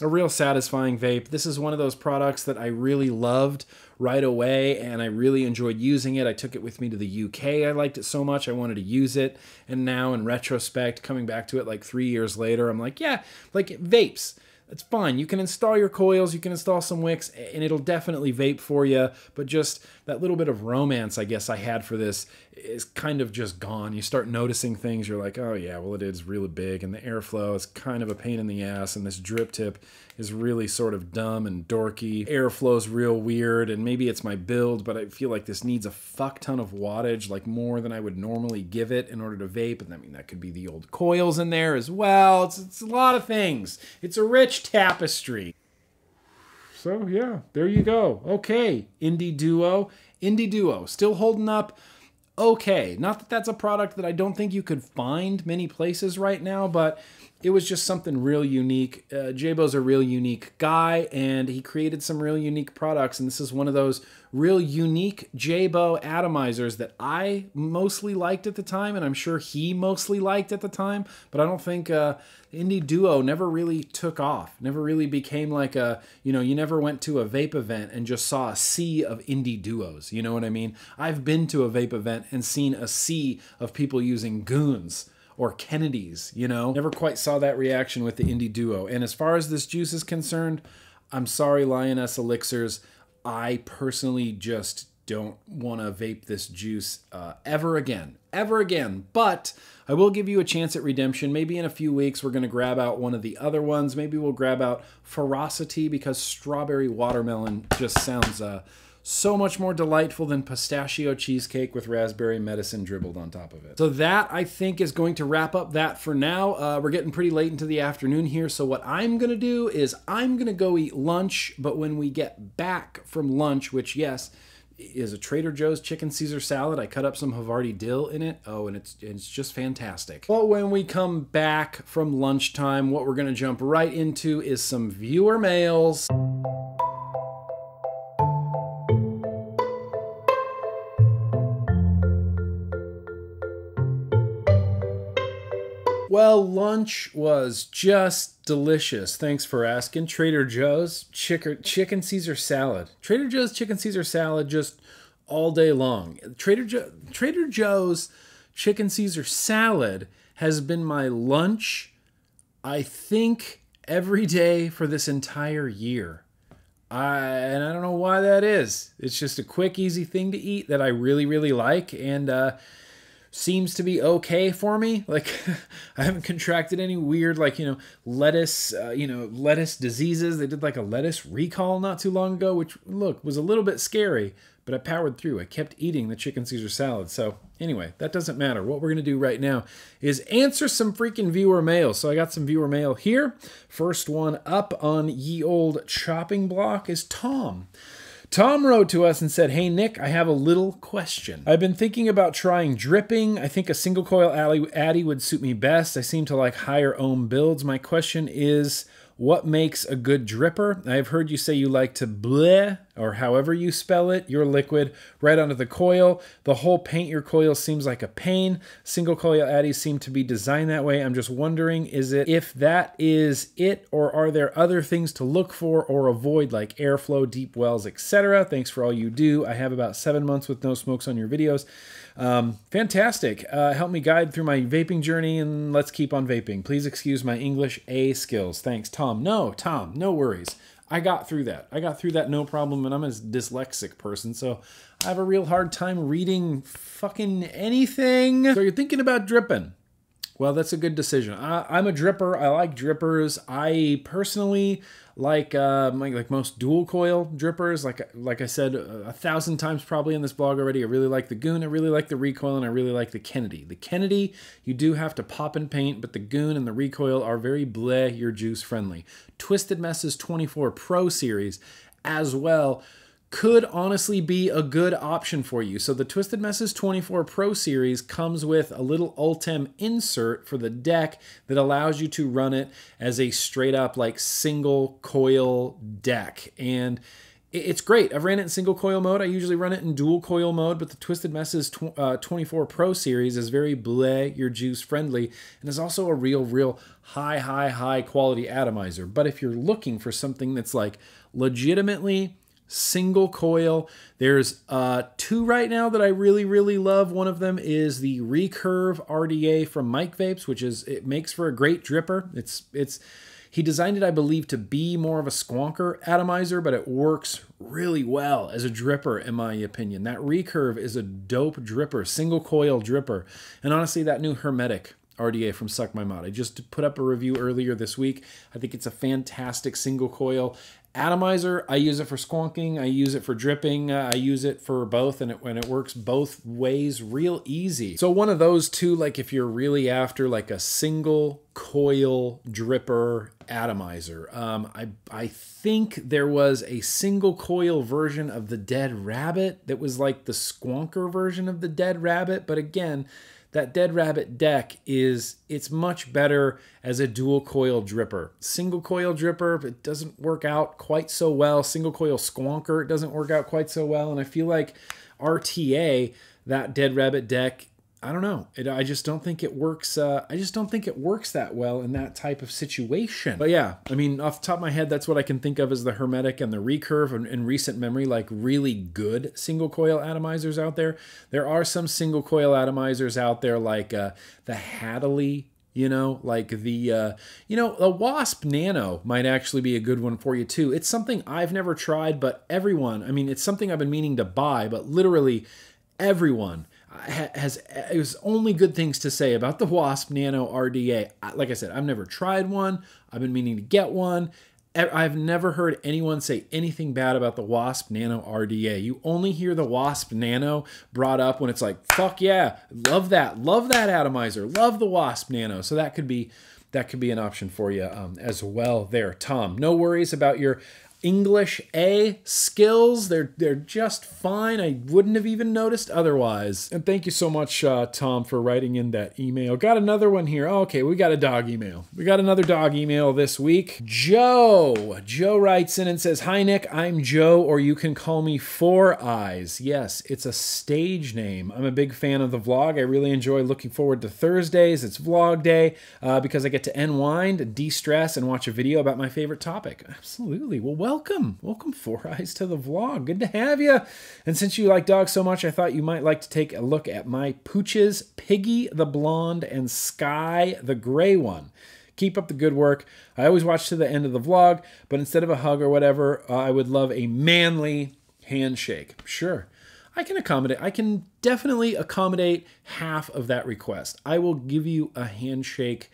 a real satisfying vape. This is one of those products that I really loved right away and I really enjoyed using it. I took it with me to the UK. I liked it so much I wanted to use it. And now in retrospect, coming back to it like 3 years later, I'm like, yeah, like vapes that's fine. You can install your coils, you can install some wicks, and it'll definitely vape for you. But just that little bit of romance, I guess, I had for this is kind of just gone. You start noticing things, you're like, oh yeah, well, it is really big, and the airflow is kind of a pain in the ass, and this drip tip is really sort of dumb and dorky. Airflow's real weird, and maybe it's my build, but I feel like this needs a fuck ton of wattage, like more than I would normally give it in order to vape. And I mean, that could be the old coils in there as well. It's, it's a lot of things. It's a rich tapestry. So yeah, there you go. Okay, Indie Duo. Indie Duo, still holding up okay. Not that that's a product that I don't think you could find many places right now, but it was just something real unique. Uh, Jaybo's a real unique guy, and he created some real unique products. And this is one of those real unique Jaybo atomizers that I mostly liked at the time, and I'm sure he mostly liked at the time. But I don't think uh, Indie Duo never really took off. Never really became like a you know you never went to a vape event and just saw a sea of indie duos. You know what I mean? I've been to a vape event and seen a sea of people using goons or Kennedy's, you know? Never quite saw that reaction with the indie duo. And as far as this juice is concerned, I'm sorry, Lioness Elixirs. I personally just don't want to vape this juice uh, ever again. Ever again. But I will give you a chance at redemption. Maybe in a few weeks, we're going to grab out one of the other ones. Maybe we'll grab out Ferocity because strawberry watermelon just sounds. Uh, so much more delightful than pistachio cheesecake with raspberry medicine dribbled on top of it. So that I think is going to wrap up that for now. Uh, we're getting pretty late into the afternoon here, so what I'm gonna do is I'm gonna go eat lunch, but when we get back from lunch, which yes, is a Trader Joe's chicken Caesar salad. I cut up some Havarti dill in it. Oh, and it's it's just fantastic. Well, when we come back from lunchtime, what we're going to jump right into is some viewer mails. Well, lunch was just delicious. Thanks for asking. Trader Joe's chicken, Caesar salad. Trader Joe's chicken Caesar salad just all day long. Trader Trader Joe's chicken Caesar salad has been my lunch I think every day for this entire year. I and I don't know why that is. It's just a quick easy thing to eat that I really really like and uh seems to be okay for me. Like I haven't contracted any weird like, you know, lettuce, uh, you know, lettuce diseases. They did like a lettuce recall not too long ago, which look, was a little bit scary, but I powered through. I kept eating the chicken Caesar salad. So, anyway, that doesn't matter. What we're going to do right now is answer some freaking viewer mail. So, I got some viewer mail here. First one up on ye old chopping block is Tom. Tom wrote to us and said, Hey Nick, I have a little question. I've been thinking about trying dripping. I think a single coil Addy would suit me best. I seem to like higher ohm builds. My question is, what makes a good dripper? I've heard you say you like to bleh, or however you spell it, your liquid right onto the coil. The whole paint your coil seems like a pain. Single coil addies seem to be designed that way. I'm just wondering, is it if that is it, or are there other things to look for or avoid, like airflow, deep wells, etc.? Thanks for all you do. I have about seven months with no smokes on your videos. Um, fantastic. Uh, help me guide through my vaping journey and let's keep on vaping. Please excuse my English A skills. Thanks, Tom. No, Tom, no worries. I got through that. I got through that no problem, and I'm a dyslexic person, so I have a real hard time reading fucking anything. So you're thinking about dripping. Well, that's a good decision. I, am a dripper. I like drippers. I personally like uh, like, like most dual coil drippers. Like like I said a, a thousand times probably in this blog already. I really like the Goon. I really like the Recoil, and I really like the Kennedy. The Kennedy you do have to pop and paint, but the Goon and the Recoil are very bleh your juice friendly. Twisted Messes 24 Pro series as well could honestly be a good option for you. So the Twisted Messes 24 Pro Series comes with a little Ultem insert for the deck that allows you to run it as a straight up like single coil deck. And it's great. I've ran it in single coil mode. I usually run it in dual coil mode, but the Twisted Messes tw- uh, 24 Pro series is very bleh, your juice friendly, and is also a real, real high, high, high quality atomizer. But if you're looking for something that's like legitimately single coil. There's uh, two right now that I really, really love. One of them is the Recurve RDA from Mike Vapes, which is it makes for a great dripper. It's it's he designed it, I believe, to be more of a squonker atomizer, but it works really well as a dripper, in my opinion. That Recurve is a dope dripper, single coil dripper. And honestly, that new Hermetic RDA from Suck My Mod. I just put up a review earlier this week. I think it's a fantastic single coil atomizer. I use it for squonking. I use it for dripping. Uh, i use it for both and it, when it works both ways real easy. So one of those two like if you're really after like a single coil dripper atomizer. Um, I, I think there was a single coil version of the dead rabbit that was like the squonker version of the dead rabbit but again that Dead Rabbit deck is it's much better as a dual coil dripper. Single coil dripper, it doesn't work out quite so well. Single coil squonker, it doesn't work out quite so well. And I feel like RTA, that Dead Rabbit deck, I don't know. It, I just don't think it works. Uh, I just don't think it works that well in that type of situation. But yeah, I mean, off the top of my head, that's what I can think of as the Hermetic and the Recurve in, in recent memory, like really good single coil atomizers out there. There are some single coil atomizers out there, like uh, the Hadley you know like the uh, you know the wasp nano might actually be a good one for you too it's something i've never tried but everyone i mean it's something i've been meaning to buy but literally everyone has it was only good things to say about the Wasp Nano RDA. Like I said, I've never tried one. I've been meaning to get one. I've never heard anyone say anything bad about the Wasp Nano RDA. You only hear the Wasp Nano brought up when it's like, fuck yeah, love that, love that atomizer, love the Wasp Nano. So that could be that could be an option for you um, as well there, Tom. No worries about your English A skills. They're they're just fine. I wouldn't have even noticed otherwise. And thank you so much, uh, Tom, for writing in that email. Got another one here. Oh, okay, we got a dog email. We got another dog email this week. Joe. Joe writes in and says, "Hi Nick, I'm Joe, or you can call me Four Eyes. Yes, it's a stage name. I'm a big fan of the vlog. I really enjoy looking forward to Thursdays. It's vlog day uh, because I get to unwind, de-stress, and watch a video about my favorite topic. Absolutely. Well, welcome. Welcome, Four Eyes, to the vlog. Good to have you. And since you like dogs so much, I thought you might like to take a look at my pooches, Piggy the blonde and Sky the gray one. Keep up the good work. I always watch to the end of the vlog, but instead of a hug or whatever, uh, I would love a manly handshake. Sure. I can accommodate. I can definitely accommodate half of that request. I will give you a handshake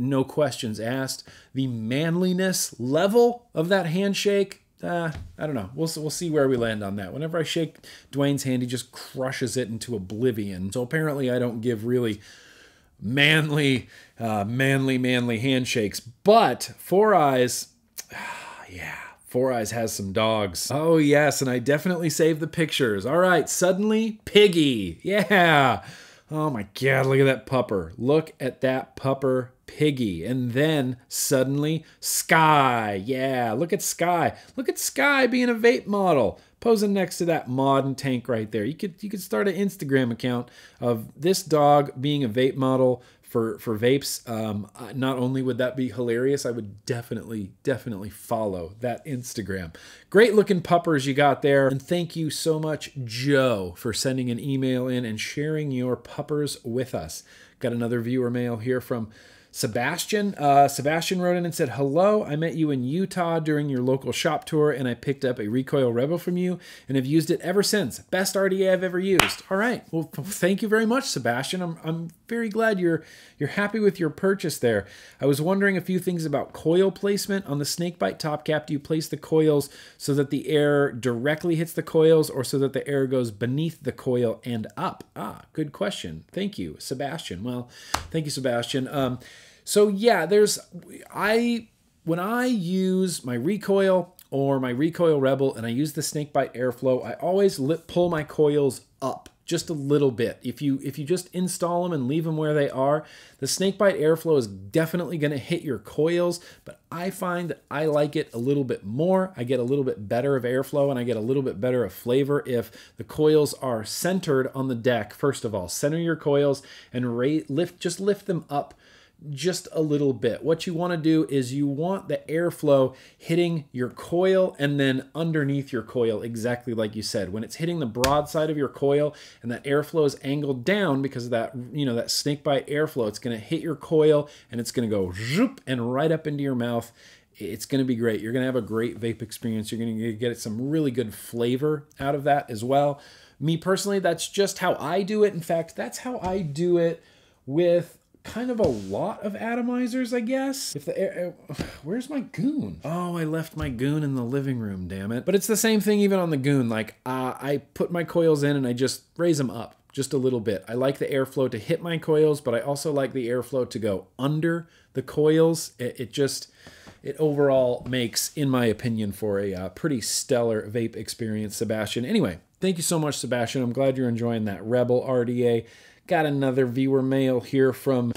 no questions asked. The manliness level of that handshake, uh, I don't know. We'll, we'll see where we land on that. Whenever I shake Dwayne's hand, he just crushes it into oblivion. So apparently, I don't give really manly, uh, manly, manly handshakes. But Four Eyes, yeah. Four Eyes has some dogs. Oh, yes, and I definitely saved the pictures. All right, suddenly, Piggy. Yeah. Oh my God, look at that pupper. Look at that pupper Piggy. And then suddenly, Sky. Yeah, look at Sky. Look at Sky being a vape model, posing next to that mod and tank right there. You could you could start an Instagram account of this dog being a vape model for for vapes. Um, not only would that be hilarious, I would definitely definitely follow that Instagram. Great looking puppers you got there, and thank you so much, Joe, for sending an email in and sharing your puppers with us. Got another viewer mail here from Sebastian. Uh, Sebastian wrote in and said, Hello, I met you in Utah during your local shop tour and I picked up a Recoil Rebel from you and have used it ever since. Best RDA I've ever used. All right. Well, thank you very much, Sebastian. I'm, I'm very glad you're you're happy with your purchase there. I was wondering a few things about coil placement. On the snakebite top cap, do you place the coils so that the air directly hits the coils or so that the air goes beneath the coil and up? Ah, good question. Thank you, Sebastian. Well, thank you, Sebastian. Um, so yeah, there's I when I use my recoil or my recoil rebel and I use the snakebite airflow, I always pull my coils up just a little bit. If you if you just install them and leave them where they are, the snakebite airflow is definitely going to hit your coils, but I find that I like it a little bit more. I get a little bit better of airflow and I get a little bit better of flavor if the coils are centered on the deck. First of all, center your coils and lift just lift them up just a little bit. What you want to do is you want the airflow hitting your coil and then underneath your coil, exactly like you said. When it's hitting the broad side of your coil and that airflow is angled down because of that, you know, that snake bite airflow, it's going to hit your coil and it's going to go zoop and right up into your mouth. It's going to be great. You're going to have a great vape experience. You're going to get some really good flavor out of that as well. Me personally, that's just how I do it. In fact, that's how I do it with kind of a lot of atomizers, I guess. If the air, uh, where's my goon? Oh, I left my goon in the living room, damn it. But it's the same thing even on the goon. Like uh, I put my coils in and I just raise them up just a little bit. I like the airflow to hit my coils, but I also like the airflow to go under the coils. It, it just it overall makes, in my opinion, for a uh, pretty stellar vape experience, Sebastian. Anyway, thank you so much, Sebastian. I'm glad you're enjoying that Rebel RDA. Got another viewer mail here from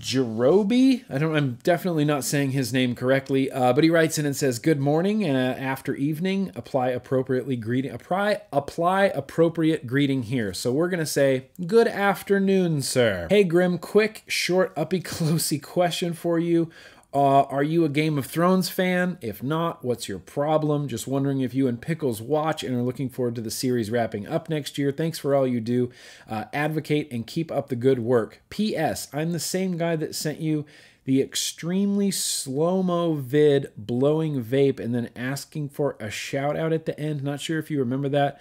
Jerobi. I don't. I'm definitely not saying his name correctly, uh, but he writes in and says, "Good morning and uh, after evening. Apply appropriately greeting. Apply apply appropriate greeting here. So we're gonna say, good afternoon, sir. Hey, Grimm. Quick, short, uppy, closey question for you. Uh, are you a Game of Thrones fan? If not, what's your problem? Just wondering if you and Pickles watch and are looking forward to the series wrapping up next year. Thanks for all you do. Uh, advocate and keep up the good work. P.S. I'm the same guy that sent you the extremely slow mo vid blowing vape and then asking for a shout out at the end. Not sure if you remember that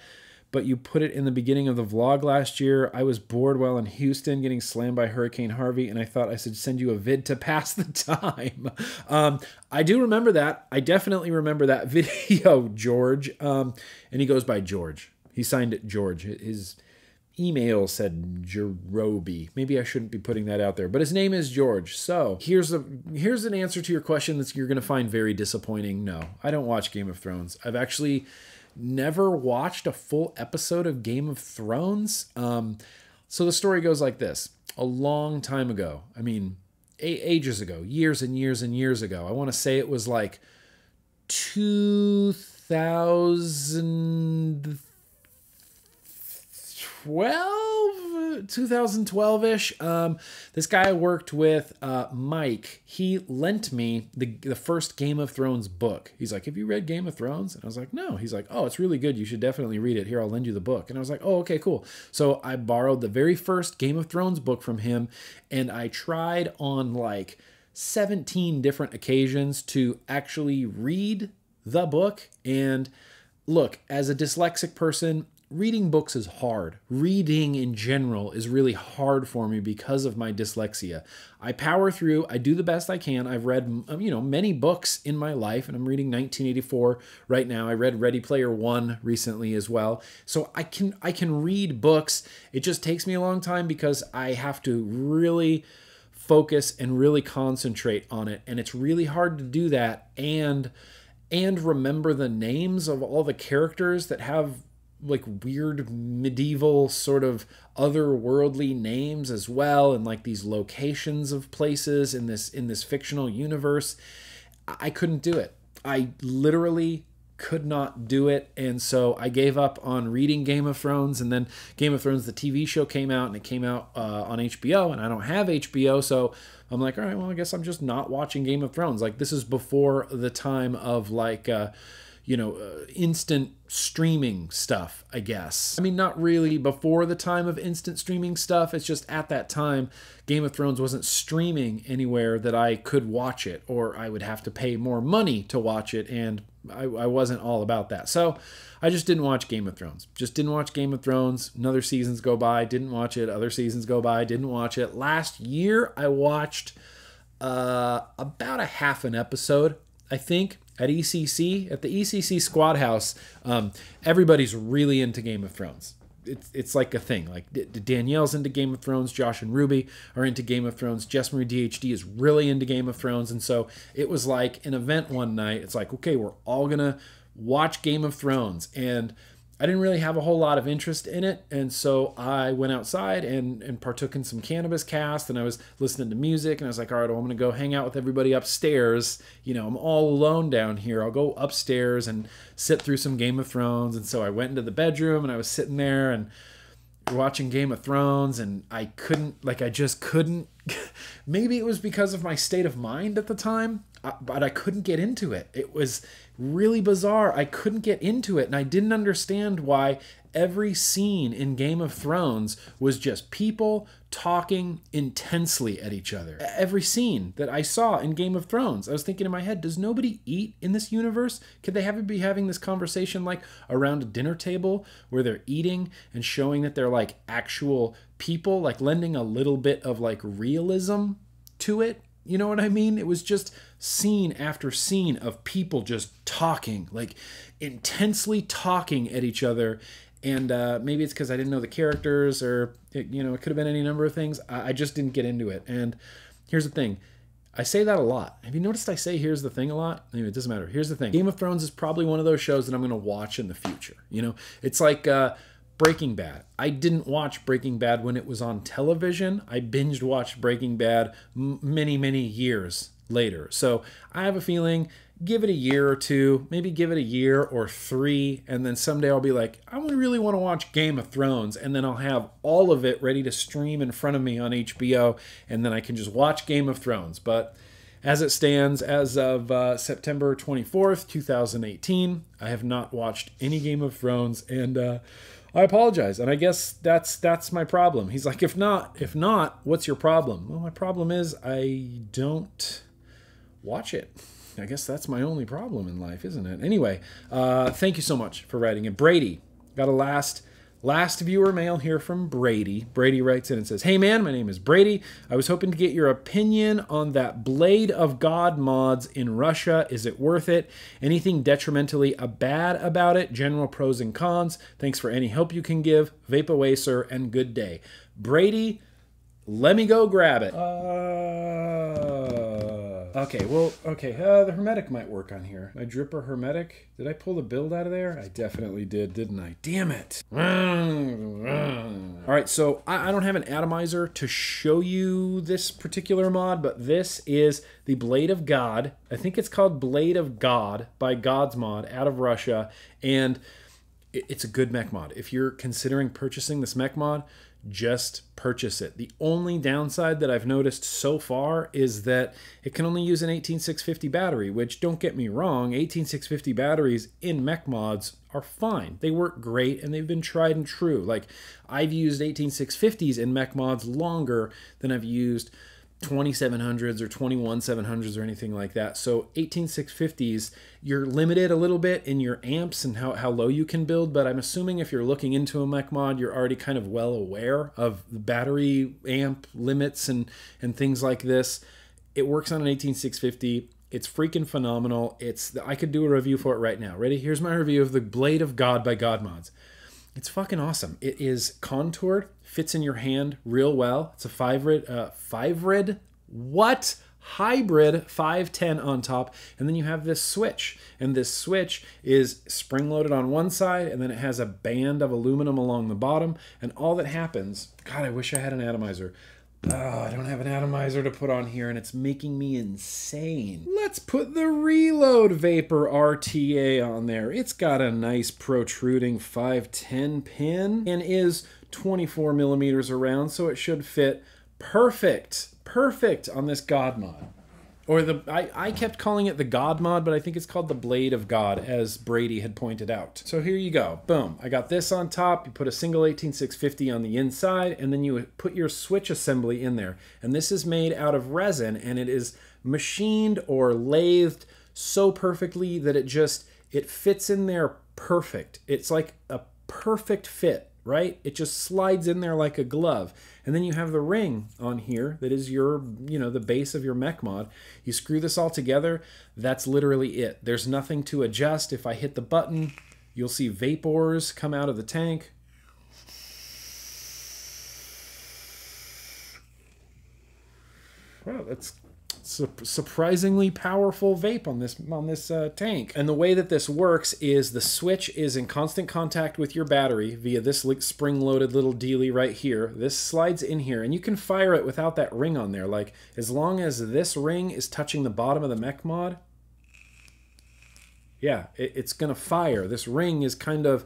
but you put it in the beginning of the vlog last year. I was bored while in Houston getting slammed by Hurricane Harvey, and I thought I should send you a vid to pass the time. Um, I do remember that. I definitely remember that video, George. Um, and he goes by George. He signed it George. His email said Jerobi. Maybe I shouldn't be putting that out there, but his name is George. So here's a here's an answer to your question that you're going to find very disappointing. No, I don't watch Game of Thrones. I've actually never watched a full episode of Game of Thrones. Um, so the story goes like this a long time ago, I mean, ages ago, years and years and years ago, I want to say it was like 2000 12 2012ish um, this guy worked with uh, mike. He lent me the, the first game of thrones book. He's like have you read game of thrones? And i was like no. He's like oh it's really good. You should definitely read it. Here i'll lend you the book. And i was like oh okay cool. So i borrowed the very first game of thrones book from him and i tried on like 17 different occasions to actually read the book. And look as a dyslexic person reading books is hard. Reading in general is really hard for me because of my dyslexia. I power through, I do the best I can. I've read, um, you know, many books in my life and I'm reading 1984 right now. I read Ready Player 1 recently as well. So I can I can read books. It just takes me a long time because I have to really focus and really concentrate on it and it's really hard to do that and and remember the names of all the characters that have like weird medieval sort of otherworldly names as well and like these locations of places in this in this fictional universe. I couldn't do it. I literally could not do it and so i gave up on reading game of thrones and then game of thrones the tv show came out and it came out uh, on hbo and i don't have hbo so i'm like all right well i guess i'm just not watching game of thrones. Like this is before the time of like uh, you know, uh, instant streaming stuff, I guess. I mean, not really before the time of instant streaming stuff. It's just at that time, Game of Thrones wasn't streaming anywhere that I could watch it, or I would have to pay more money to watch it, and I, I wasn't all about that. So I just didn't watch Game of Thrones. Just didn't watch Game of Thrones. Another seasons go by, didn't watch it. Other seasons go by, didn't watch it. Last year, I watched uh, about a half an episode, I think at ECC at the ECC Squad House. Um, everybody's really into Game of Thrones. It's, it's like a thing. Like Danielle's into Game of Thrones, Josh and Ruby are into Game of Thrones. Jess Marie DHD is really into Game of Thrones, and so it was like an event one night. It's like okay, we're all gonna watch Game of Thrones, and I didn't really have a whole lot of interest in it, and so I went outside and, and partook in some cannabis cast, and I was listening to music, and I was like, all right, well, I'm gonna go hang out with everybody upstairs. You know, I'm all alone down here. I'll go upstairs and sit through some Game of Thrones. And so I went into the bedroom, and I was sitting there and watching Game of Thrones, and I couldn't, like, I just couldn't. Maybe it was because of my state of mind at the time, uh, but I couldn't get into it. It was really bizarre. I couldn't get into it, and I didn't understand why every scene in Game of Thrones was just people talking intensely at each other. Every scene that I saw in Game of Thrones, I was thinking in my head, does nobody eat in this universe? Could they have be having this conversation like around a dinner table where they're eating and showing that they're like actual people, like lending a little bit of like realism to it? You know what I mean? It was just scene after scene of people just talking, like intensely talking at each other. And uh, maybe it's because I didn't know the characters, or it, you know, it could have been any number of things. I, I just didn't get into it. And here's the thing: I say that a lot. Have you noticed I say here's the thing a lot? Anyway, it doesn't matter. Here's the thing. Game of Thrones is probably one of those shows that I'm going to watch in the future. You know, it's like uh, Breaking Bad. I didn't watch Breaking Bad when it was on television. I binged watched Breaking Bad m- many, many years later. So I have a feeling give it a year or two, maybe give it a year or three, and then someday I'll be like, I really want to watch Game of Thrones, and then I'll have all of it ready to stream in front of me on HBO, and then I can just watch Game of Thrones. But as it stands, as of uh, September 24th, 2018, I have not watched any Game of Thrones, and uh, I apologize. And I guess that's that's my problem. He's like, if not, if not, what's your problem? Well, my problem is I don't watch it. I guess that's my only problem in life, isn't it? Anyway, uh, thank you so much for writing it. Brady, got a last last viewer mail here from Brady. Brady writes in and says, Hey man, my name is Brady. I was hoping to get your opinion on that Blade of God mods in Russia. Is it worth it? Anything detrimentally bad about it? General pros and cons. Thanks for any help you can give. Vapowacer and good day. Brady, let me go grab it. Uh... Okay, well, okay, uh, the hermetic might work on here. My dripper hermetic. Did I pull the build out of there? I definitely did, didn't I? Damn it. All right, so I, I don't have an atomizer to show you this particular mod, but this is the Blade of God. I think it's called Blade of God by God's Mod out of Russia, and it's a good mech mod. If you're considering purchasing this mech mod, just purchase it. The only downside that I've noticed so far is that it can only use an 18650 battery, which don't get me wrong, 18650 batteries in mech mods are fine. They work great and they've been tried and true. Like I've used 18650s in mech mods longer than I've used 2700s or 21700s or anything like that. So 18650s, you're limited a little bit in your amps and how, how low you can build, but I'm assuming if you're looking into a mech mod, you're already kind of well aware of the battery amp limits and, and things like this. It works on an 18650. It's freaking phenomenal. It's I could do a review for it right now. Ready? Here's my review of the Blade of God by God Mods. It's fucking awesome. It is contoured, fits in your hand real well. It's a five red, uh, what? Hybrid 510 on top, and then you have this switch. And this switch is spring loaded on one side, and then it has a band of aluminum along the bottom. And all that happens, God, I wish I had an atomizer. Oh, I don't have an atomizer to put on here and it's making me insane. Let's put the Reload Vapor RTA on there. It's got a nice protruding 510 pin and is 24 millimeters around, so it should fit perfect, perfect on this God mod. Or the I, I kept calling it the God mod, but I think it's called the Blade of God, as Brady had pointed out. So here you go. Boom. I got this on top. You put a single 18650 on the inside, and then you put your switch assembly in there. And this is made out of resin, and it is machined or lathed so perfectly that it just it fits in there perfect. It's like a perfect fit right? It just slides in there like a glove. And then you have the ring on here that is your, you know, the base of your mech mod. You screw this all together, that's literally it. There's nothing to adjust. If I hit the button, you'll see vapors come out of the tank. Wow, that's su- surprisingly powerful vape on this on this uh, tank. And the way that this works is the switch is in constant contact with your battery via this spring-loaded little dealy right here. This slides in here, and you can fire it without that ring on there. Like as long as this ring is touching the bottom of the mech mod, yeah, it, it's gonna fire. This ring is kind of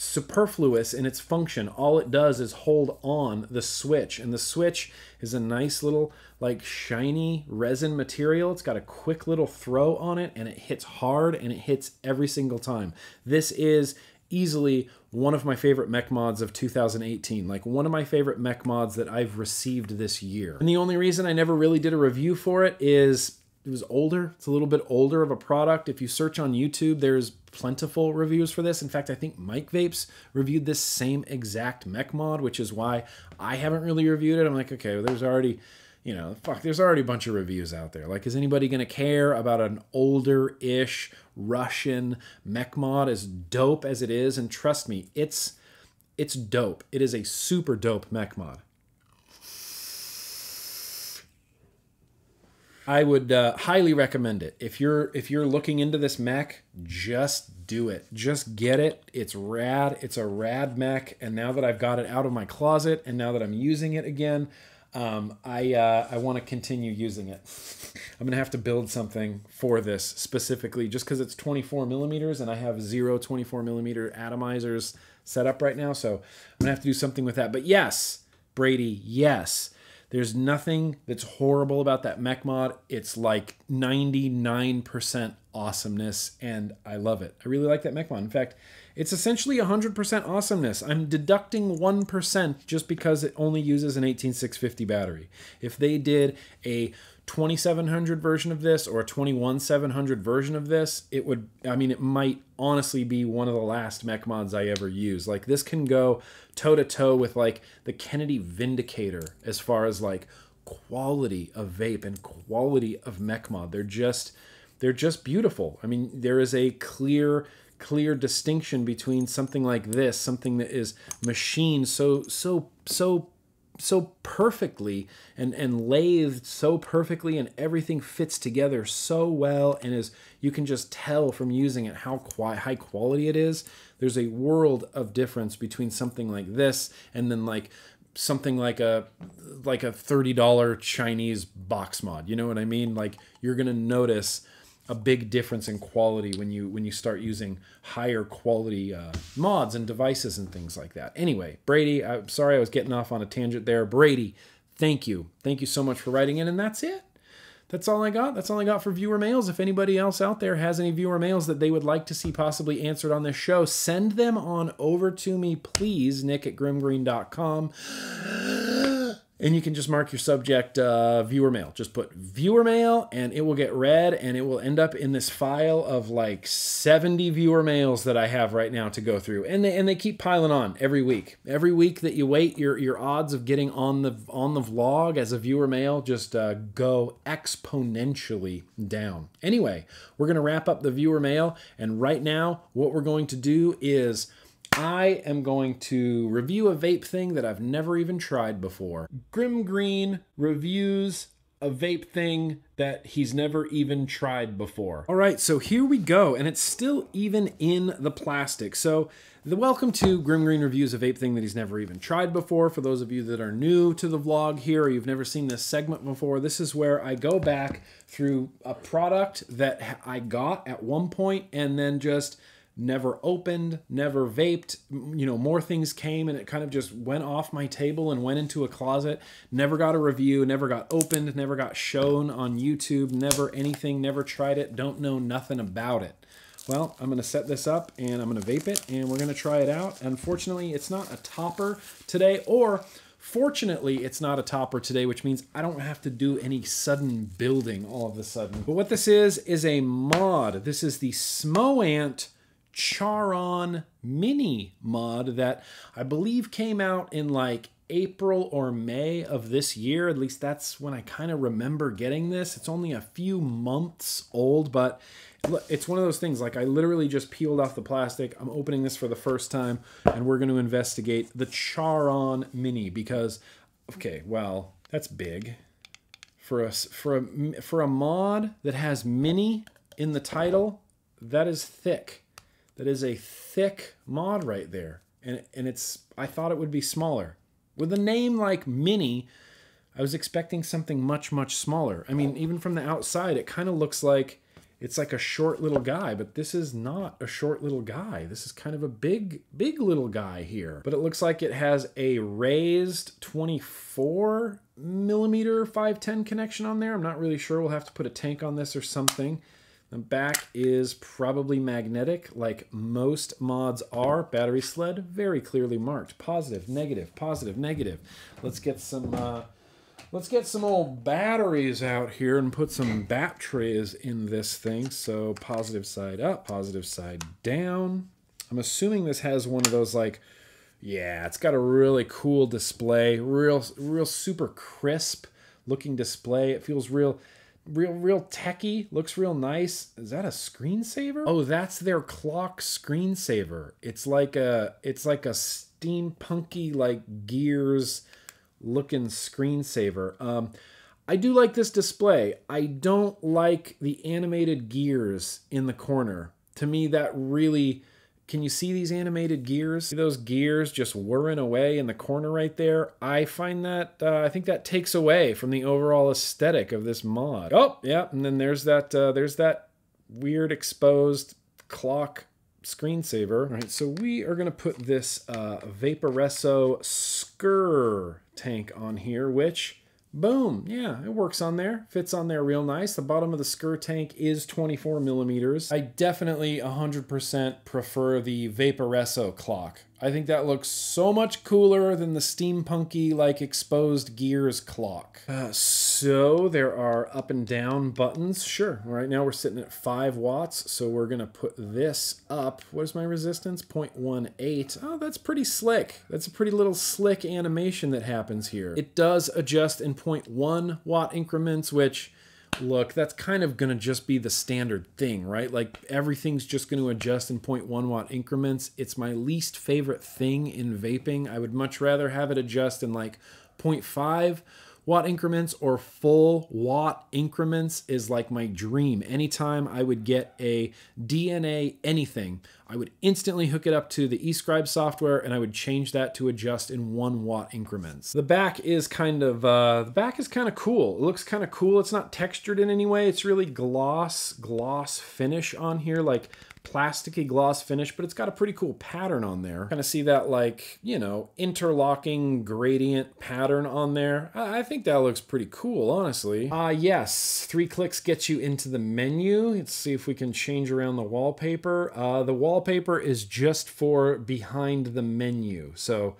superfluous in its function. All it does is hold on the switch, and the switch is a nice little like shiny resin material. It's got a quick little throw on it, and it hits hard, and it hits every single time. This is easily one of my favorite mech mods of 2018 like one of my favorite mech mods that i've received this year and the only reason i never really did a review for it is it was older. It's a little bit older of a product. If you search on YouTube, there's plentiful reviews for this. In fact, I think Mike Vapes reviewed this same exact mech mod, which is why I haven't really reviewed it. I'm like, okay, well, there's already, you know, fuck, there's already a bunch of reviews out there. Like, is anybody going to care about an older ish Russian mech mod as dope as it is? And trust me, it's it's dope. It is a super dope mech mod. I would uh, highly recommend it. If you're if you're looking into this mech, just do it. Just get it. It's rad. It's a rad mech. And now that I've got it out of my closet, and now that I'm using it again, um, I uh, I want to continue using it. I'm gonna have to build something for this specifically, just because it's 24 millimeters, and I have zero 24 millimeter atomizers set up right now. So I'm gonna have to do something with that. But yes, Brady, yes there's nothing that's horrible about that mech mod. It's like 99% awesomeness, and I love it. I really like that mech mod. In fact, it's essentially 100% awesomeness. I'm deducting 1% just because it only uses an 18650 battery. If they did a 2700 version of this or a 21700 version of this, it would, I mean, it might honestly be one of the last mech mods I ever use. Like, this can go toe to toe with like the Kennedy Vindicator as far as like quality of vape and quality of mech mod. They're just, they're just beautiful. I mean, there is a clear, clear distinction between something like this, something that is machined so, so, so so perfectly and and lathed so perfectly and everything fits together so well and is you can just tell from using it how qui- high quality it is. There's a world of difference between something like this and then like something like a like a $30 Chinese box mod. You know what I mean? Like you're to notice a big difference in quality when you when you start using higher quality uh, mods and devices and things like that. Anyway, Brady, I'm sorry I was getting off on a tangent there. Brady, thank you, thank you so much for writing in, and that's it. That's all I got. That's all I got for viewer mails. If anybody else out there has any viewer mails that they would like to see possibly answered on this show, send them on over to me, please, nick at grimmgreen.com and you can just mark your subject uh, viewer mail. Just put viewer mail and it will get read and it will end up in this file of like 70 viewer mails that I have right now to go through. And they, and they keep piling on every week. Every week that you wait, your, your odds of getting on the, on the vlog as a viewer mail just uh, go exponentially down. Anyway, we're going to wrap up the viewer mail. And right now, what we're going to do is I am going to review a vape thing that I've never even tried before. Grimm Green reviews a vape thing that he's never even tried before. All right, so here we go, and it's still even in the plastic. So, the welcome to Grimm Green Reviews, a vape thing that he's never even tried before. For those of you that are new to the vlog here, or you've never seen this segment before, this is where I go back through a product that I got at one point and then just never opened, never vaped. You know, more things came and it kind of just went off my table and went into a closet. Never got a review, never got opened, never got shown on YouTube, never anything, never tried it, don't know nothing about it. Well, I'm to set this up and I'm to vape it and we're to try it out. Unfortunately, it's not a topper today or Fortunately, it's not a topper today, which means I don't have to do any sudden building all of a sudden. But what this is, is a mod. This is the Smoant Charon mini mod that I believe came out in like April or May of this year. At least that's when I kind of remember getting this. It's only a few months old, but it's one of those things like I literally just peeled off the plastic. I'm opening this for the first time and we're going to investigate the Charon mini because okay, well, that's big. For a for a for a mod that has mini in the title, that is thick. That is a thick mod right there. And, and it's, I thought it would be smaller. With a name like Mini, I was expecting something much, much smaller. I mean, even from the outside, it kind of looks like it's like a short little guy, but this is not a short little guy. This is kind of a big, big little guy here. But it looks like it has a raised 24 millimeter 510 connection on there. I'm not really sure. We'll have to put a tank on this or something. The back is probably magnetic, like most mods are. Battery sled, very clearly marked. Positive, negative, positive, negative. Let's get some uh, let's get some old batteries out here and put some batteries in this thing. So positive side up, positive side down. I'm assuming this has one of those like, yeah, it's got a really cool display, real, real super crisp looking display. It feels real real real techy looks real nice. Is that a screensaver? Oh that's their clock screensaver. It's like a it's like a steampunky like gears looking screensaver. Um i do like this display. I don't like the animated gears in the corner. To me that really can you see these animated gears? See those gears just whirring away in the corner right there? I find that, uh, I think that takes away from the overall aesthetic of this mod. Oh, yeah, and then there's that, uh, there's that weird exposed clock screensaver. All right, so we are gonna put this uh, Vaporesso SKRR tank on here, which Boom. Yeah, it works on there. Fits on there real nice. The bottom of the SKRR tank is 24 millimeters. I definitely 100% prefer the Vaporesso clock. I think that looks so much cooler than the steampunky, like exposed gears clock. Uh, so there are up and down buttons. Sure, right now we're sitting at 5 watts, so we're going to put this up. What is my resistance? 0.18. Oh, that's pretty slick. That's a pretty little slick animation that happens here. It does adjust in 0.1 watt increments, which look, that's kind of going to just be the standard thing, right? Like everything's just going to adjust in 0.1 watt increments. It's my least favorite thing in vaping. I would much rather have it adjust in like 0.5 watt increments or full watt increments is like my dream. Anytime I would get a DNA anything, I would instantly hook it up to the eScribe software and I would change that to adjust in one watt increments. The back is kind of, uh, the back is kind of cool. It looks kind of cool. It's not textured in any way. It's really gloss, gloss finish on here. Like plasticky gloss finish, but it's got a pretty cool pattern on there. Kind of see that like, you know, interlocking gradient pattern on there. I think that looks pretty cool, honestly. Ah, uh, yes, three clicks gets you into the menu. Let's see if we can change around the wallpaper. Uh, the wallpaper is just for behind the menu. So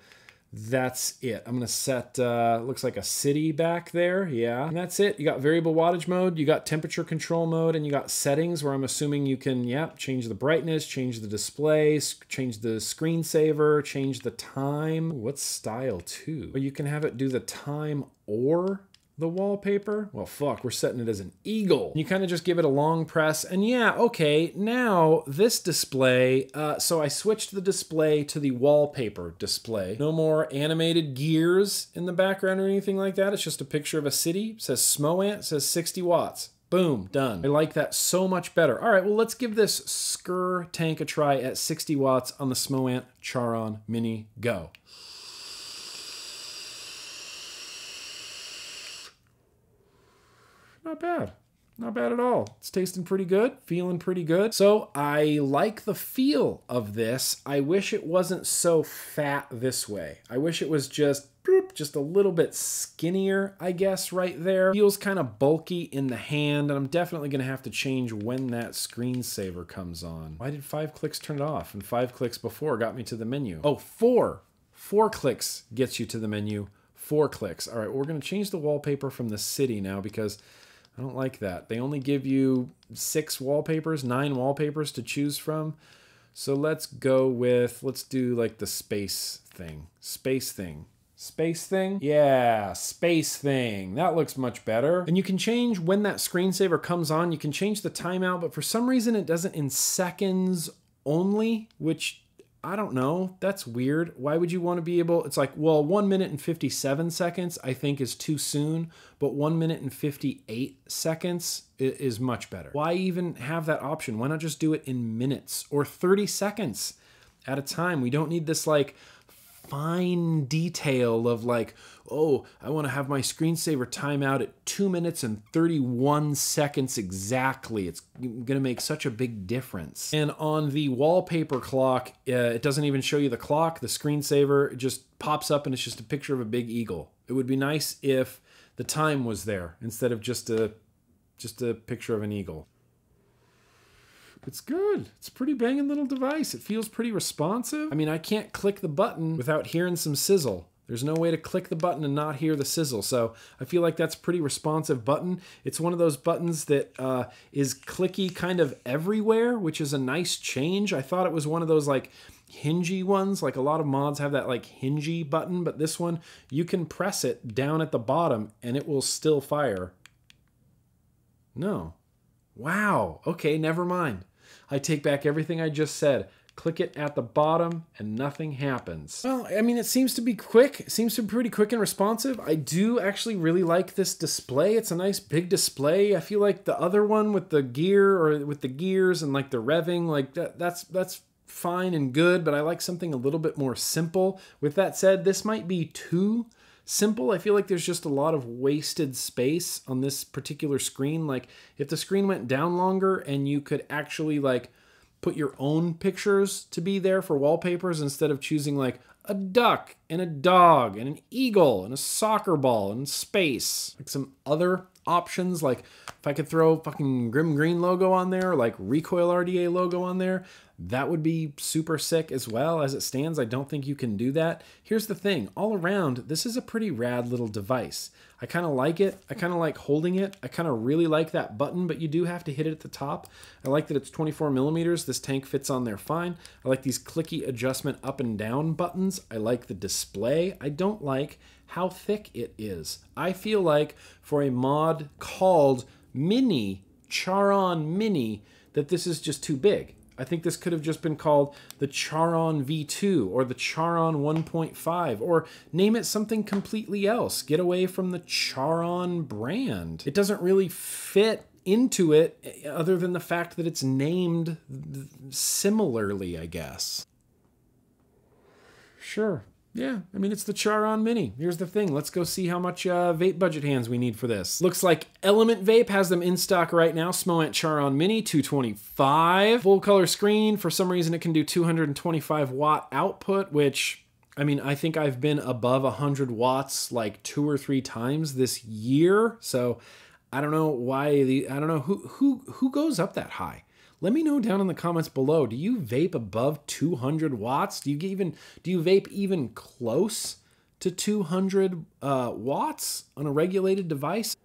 that's it. I'm gonna set, uh, looks like a city back there, yeah. And that's it. You got variable wattage mode, you got temperature control mode, and you got settings where I'm assuming you can, yeah, change the brightness, change the display, change the screensaver, change the time. What style too? Or you can have it do the time or the wallpaper. Well, fuck, we're setting it as an eagle. You kind of just give it a long press, and yeah, okay, now this display, uh, so I switched the display to the wallpaper display. No more animated gears in the background or anything like that. It's just a picture of a city. It says Smoant, says 60 watts. Boom, done. I like that so much better. All right, well, let's give this SKRR tank a try at 60 watts on the Smoant Charon Mini Go. Not bad. Not bad at all. It's tasting pretty good, feeling pretty good. So I like the feel of this. I wish it wasn't so fat this way. I wish it was just just a little bit skinnier, I guess, right there. Feels kind of bulky in the hand, and I'm definitely gonna have to change when that screensaver comes on. Why did five clicks turn it off? And five clicks before got me to the menu. Oh, four. Four clicks gets you to the menu. Four clicks. All right, we're gonna change the wallpaper from the city now because I don't like that. They only give you six wallpapers, nine wallpapers to choose from. So let's go with, let's do like the space thing. Space thing. Space thing? Yeah, space thing. That looks much better. And you can change when that screensaver comes on. You can change the timeout, but for some reason it does it in seconds only, which I don't know. That's weird. Why would you want to be able? It's like, well, one minute and 57 seconds, I think, is too soon, but one minute and 58 seconds is much better. Why even have that option? Why not just do it in minutes or 30 seconds at a time? We don't need this like fine detail of like, oh, I want to have my screensaver timeout at two minutes and 31 seconds exactly. It's going to make such a big difference. And on the wallpaper clock, uh, it doesn't even show you the clock. The screensaver just pops up and it's just a picture of a big eagle. It would be nice if the time was there instead of just a just a picture of an eagle. It's good. It's a pretty banging little device. It feels pretty responsive. I mean, I can't click the button without hearing some sizzle. There's no way to click the button and not hear the sizzle. So I feel like that's pretty responsive button. It's one of those buttons that uh, is clicky kind of everywhere, which is a nice change. I thought it was one of those like hingy ones. Like a lot of mods have that like hingy button, but this one, you can press it down at the bottom and it will still fire. No. Wow. Okay, never mind. I take back everything I just said. Click it at the bottom and nothing happens. Well, I mean, it seems to be quick. It seems to be pretty quick and responsive. I do actually really like this display. It's a nice big display. I feel like the other one with the gear or with the gears and like the revving, like that, that's, that's fine and good, but I like something a little bit more simple. With that said, this might be too simple. I feel like there's just a lot of wasted space on this particular screen. Like if the screen went down longer and you could actually like put your own pictures to be there for wallpapers instead of choosing like a duck and a dog and an eagle and a soccer ball and space. Like some other options, like if I could throw fucking Grimm Green logo on there, like Recoil RDA logo on there, that would be super sick as well. As it stands, I don't think you can do that. Here's the thing all around, this is a pretty rad little device. I kind of like it. I kind of like holding it. I kind of really like that button, but you do have to hit it at the top. I like that it's 24 millimeters. This tank fits on there fine. I like these clicky adjustment up and down buttons. I like the display. I don't like how thick it is. I feel like for a mod called Mini, Charon Mini, that this is just too big. I think this could have just been called the Charon V2 or the Charon 1.5 or name it something completely else. Get away from the Charon brand. It doesn't really fit into it eh, other than the fact that it's named similarly, I guess. Sure, yeah, I mean, it's the Charon Mini. Here's the thing. Let's go see how much uh, vape budget hands we need for this. Looks like Element Vape has them in stock right now. Smoant Charon Mini, 225. Full color screen. For some reason, it can do 225 watt output, which, I mean, I think I've been above 100 watts like two or three times this year. So I don't know why the, I don't know who, who, who goes up that high. Let me know down in the comments below. Do you vape above 200 watts? Do you even do you vape even close to 200 uh, watts on a regulated device?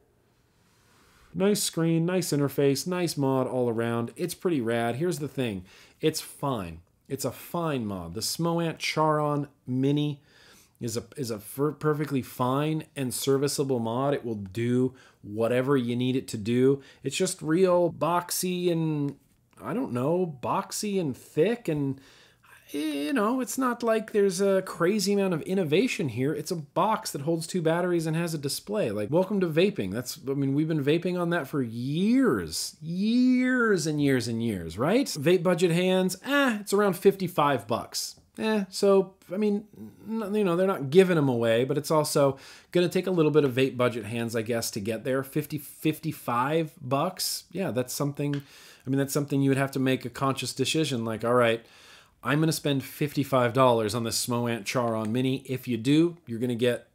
Nice screen, nice interface, nice mod all around. It's pretty rad. Here's the thing. It's fine. It's a fine mod. The Smoant Charon Mini is a is a perfectly fine and serviceable mod. It will do whatever you need it to do. It's just real boxy and I don't know, boxy and thick and you know, it's not like there's a crazy amount of innovation here. It's a box that holds two batteries and has a display. Like, welcome to vaping. That's, I mean, we've been vaping on that for years, years and years and years, right? Vape budget hands, eh, it's around 55 bucks. Eh, so, I mean, you know, they're not giving them away, but it's also going to take a little bit of vape budget hands, I guess, to get there. 50, 55 bucks. Yeah, that's something, I mean, that's something you would have to make a conscious decision. Like, all right, I'm going to spend $55 on this Smoant Charon Mini. If you do, you're going to get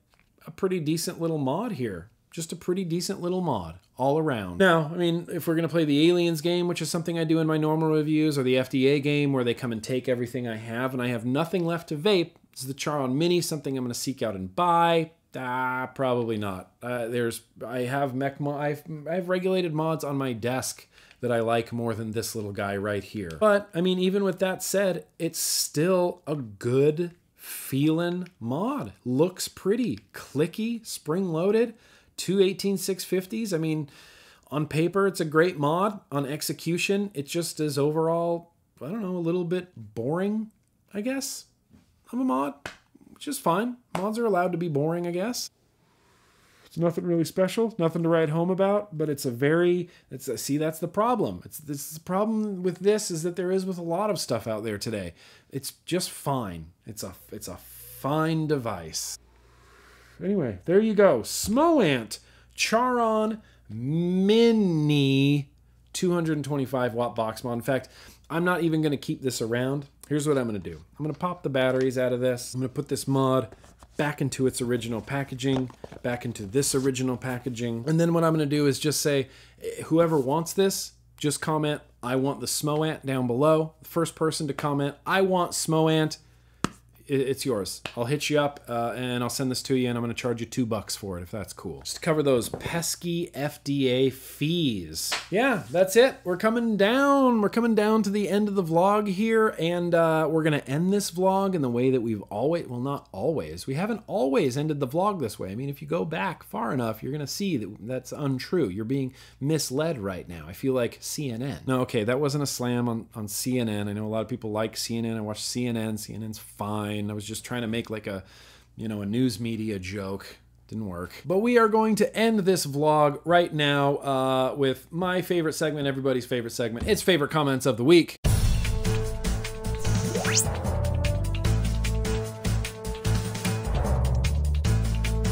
a pretty decent little mod here. Just a pretty decent little mod all around. Now, I mean, if we're going to play the Aliens game, which is something I do in my normal reviews, or the FDA game where they come and take everything I have and I have nothing left to vape, is the Charon Mini something I'm going to seek out and buy? Ah, probably not. Uh, there's I have mech mo- I've I've regulated mods on my desk that I like more than this little guy right here. But I mean, even with that said, it's still a good feeling mod. Looks pretty, clicky, spring loaded, two 18650s. I mean, on paper, it's a great mod. On execution, it just is overall, I don't know, a little bit boring, I guess. I'm a mod, which is fine. Mods are allowed to be boring, I guess. It's nothing really special, nothing to write home about, but it's a very it's a, see that's the problem. It's this the problem with this is that there is with a lot of stuff out there today. It's just fine. It's a it's a fine device. Anyway, there you go. Smoant Charon Mini 225 watt box mod. In fact, I'm not even going to keep this around. Here's what I'm going to do. I'm going to pop the batteries out of this. I'm going to put this mod back into its original packaging, back into this original packaging. And then what I'm going to do is just say, eh, whoever wants this, just comment, I want the Smoant down below. The first person to comment, I want Smoant it's yours. I'll hit you up uh, and I'll send this to you, and I'm going to charge you two bucks for it if that's cool. Just to cover those pesky FDA fees. Yeah, that's it. We're coming down. We're coming down to the end of the vlog here, and uh, we're going to end this vlog in the way that we've always, well, not always. We haven't always ended the vlog this way. I mean, if you go back far enough, you're going to see that that's untrue. You're being misled right now. I feel like CNN. No, okay, that wasn't a slam on, on CNN. I know a lot of people like CNN. I watch CNN. CNN's fine. I was just trying to make like a, you know, a news media joke. Didn't work. But we are going to end this vlog right now uh, with my favorite segment, everybody's favorite segment. It's favorite comments of the week.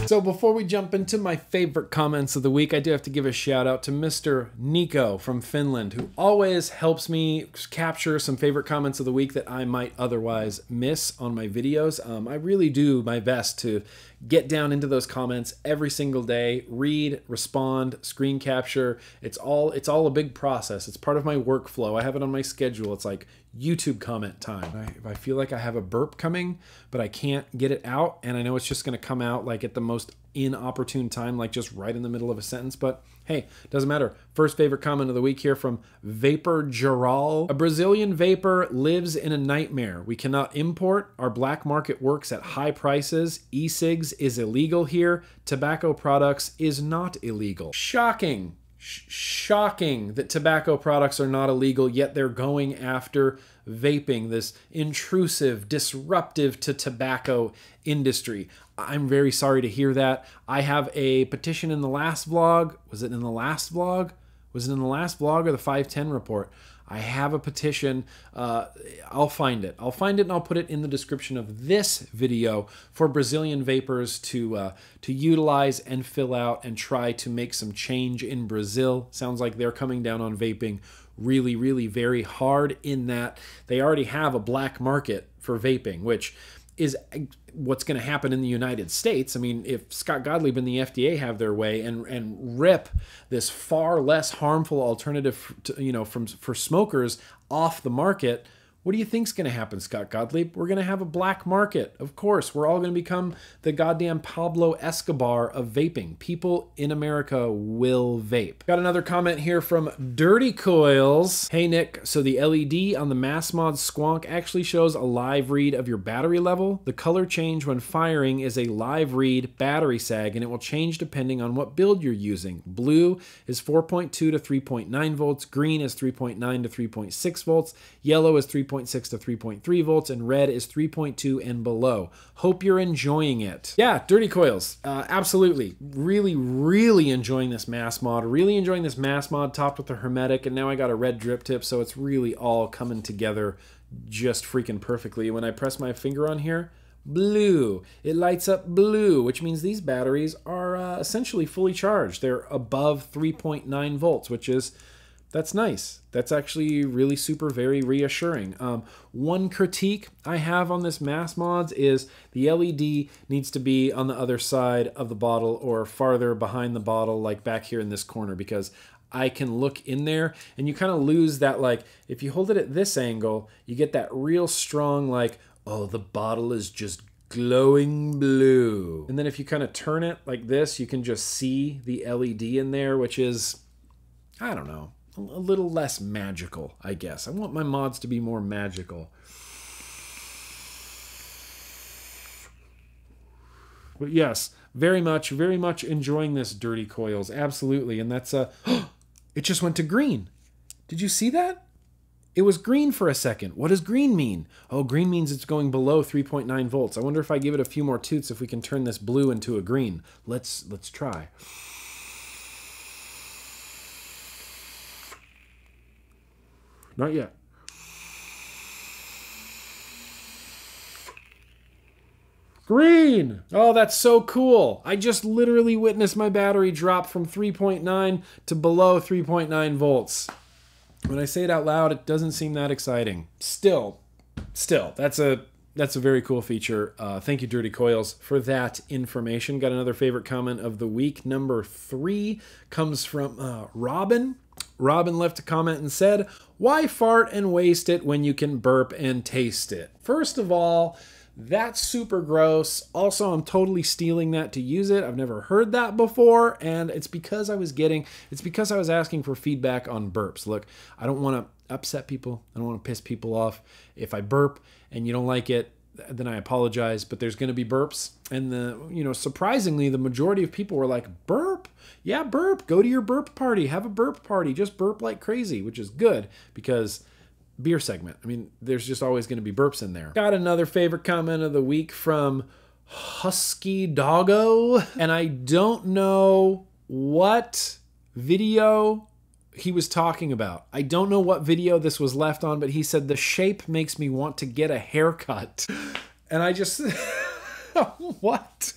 So before we jump into my favorite comments of the week, I do have to give a shout out to Mr. Nico from Finland, who always helps me capture some favorite comments of the week that I might otherwise miss on my videos. Um, I really do my best to get down into those comments every single day, read, respond, screen capture. It's all it's all a big process. It's part of my workflow. I have it on my schedule. It's like YouTube comment time. I, I feel like I have a burp coming, but I can't get it out, and I know it's just going to come out like at the most inopportune time, like just right in the middle of a sentence. But hey, doesn't matter. First favorite comment of the week here from Vapor Geral. A Brazilian vapor lives in a nightmare. We cannot import. Our black market works at high prices. E cigs is illegal here. Tobacco products is not illegal. Shocking shocking that tobacco products are not illegal, yet they're going after vaping, this intrusive, disruptive to tobacco industry. I'm very sorry to hear that. I have a petition in the last vlog. Was it in the last vlog? Was it in the last vlog or the 510 report? I have a petition. Uh, I'll find it. I'll find it and I'll put it in the description of this video for Brazilian vapors to uh, to utilize and fill out and try to make some change in Brazil. Sounds like they're coming down on vaping really, really very hard in that they already have a black market for vaping, which is what's going to happen in the United States. I mean, if Scott Gottlieb and the FDA have their way and and rip this far less harmful alternative, to, you know, from for smokers off the market, What do you think's going to happen, Scott Gottlieb? We're going to have a black market. Of course, we're all going to become the goddamn Pablo Escobar of vaping. People in America will vape. Got another comment here from Dirty Coils. Hey Nick, so the LED on the Massmod Squonk actually shows a live read of your battery level. The color change when firing is a live read battery sag and it will change depending on what build you're using. Blue is 4.2 to 3.9 volts, green is 3.9 to 3.6 volts, yellow is 3 3.6 to 3.3 volts, and red is 3.2 and below. Hope you're enjoying it. Yeah, Dirty Coils, uh, absolutely. Really, really enjoying this mass mod. Really enjoying this mass mod topped with the Hermetic, and now I got a red drip tip, so it's really all coming together just freaking perfectly. When I press my finger on here, blue. It lights up blue, which means these batteries are uh, essentially fully charged. They're above 3.9 volts, which is that's nice. That's actually really super, very reassuring. Um, one critique I have on this mass mods is the LED needs to be on the other side of the bottle or farther behind the bottle, like back here in this corner, because I can look in there and you kind of lose that, like, if you hold it at this angle, you get that real strong, like, oh, the bottle is just glowing blue. And then if you kind of turn it like this, you can just see the LED in there, which is, I don't know, a little less magical, I guess. I want my mods to be more magical. But yes, very much, very much enjoying this Dirty Coils. Absolutely. And that's a. It just went to green. Did you see that? It was green for a second. What does green mean? Oh, green means it's going below 3.9 volts. I wonder if I give it a few more toots if we can turn this blue into a green. Let's let's try. Not yet. Green! Oh, that's so cool. I just literally witnessed my battery drop from 3.9 to below 3.9 volts. When I say it out loud, it doesn't seem that exciting. Still, still, that's a that's a very cool feature. Uh, thank you, Dirty Coils, for that information. Got another favorite comment of the week. Number three comes from uh, Robin. Robin left a comment and said, Why fart and waste it when you can burp and taste it? First of all, that's super gross. Also, I'm totally stealing that to use it. I've never heard that before, and it's because I was getting, it's because I was asking for feedback on burps. Look, I don't want to upset people, I don't want to piss people off. If I burp and you don't like it, then I apologize, but there's going to be burps. And the, you know, surprisingly, the majority of people were like, burp? Yeah, burp. Go to your burp party. Have a burp party. Just burp like crazy, which is good because beer segment. I mean, there's just always going to be burps in there. Got another favorite comment of the week from Husky Doggo. And I don't know what video he was talking about. I don't know what video this was left on, but he said the shape makes me want to get a haircut. And I just what?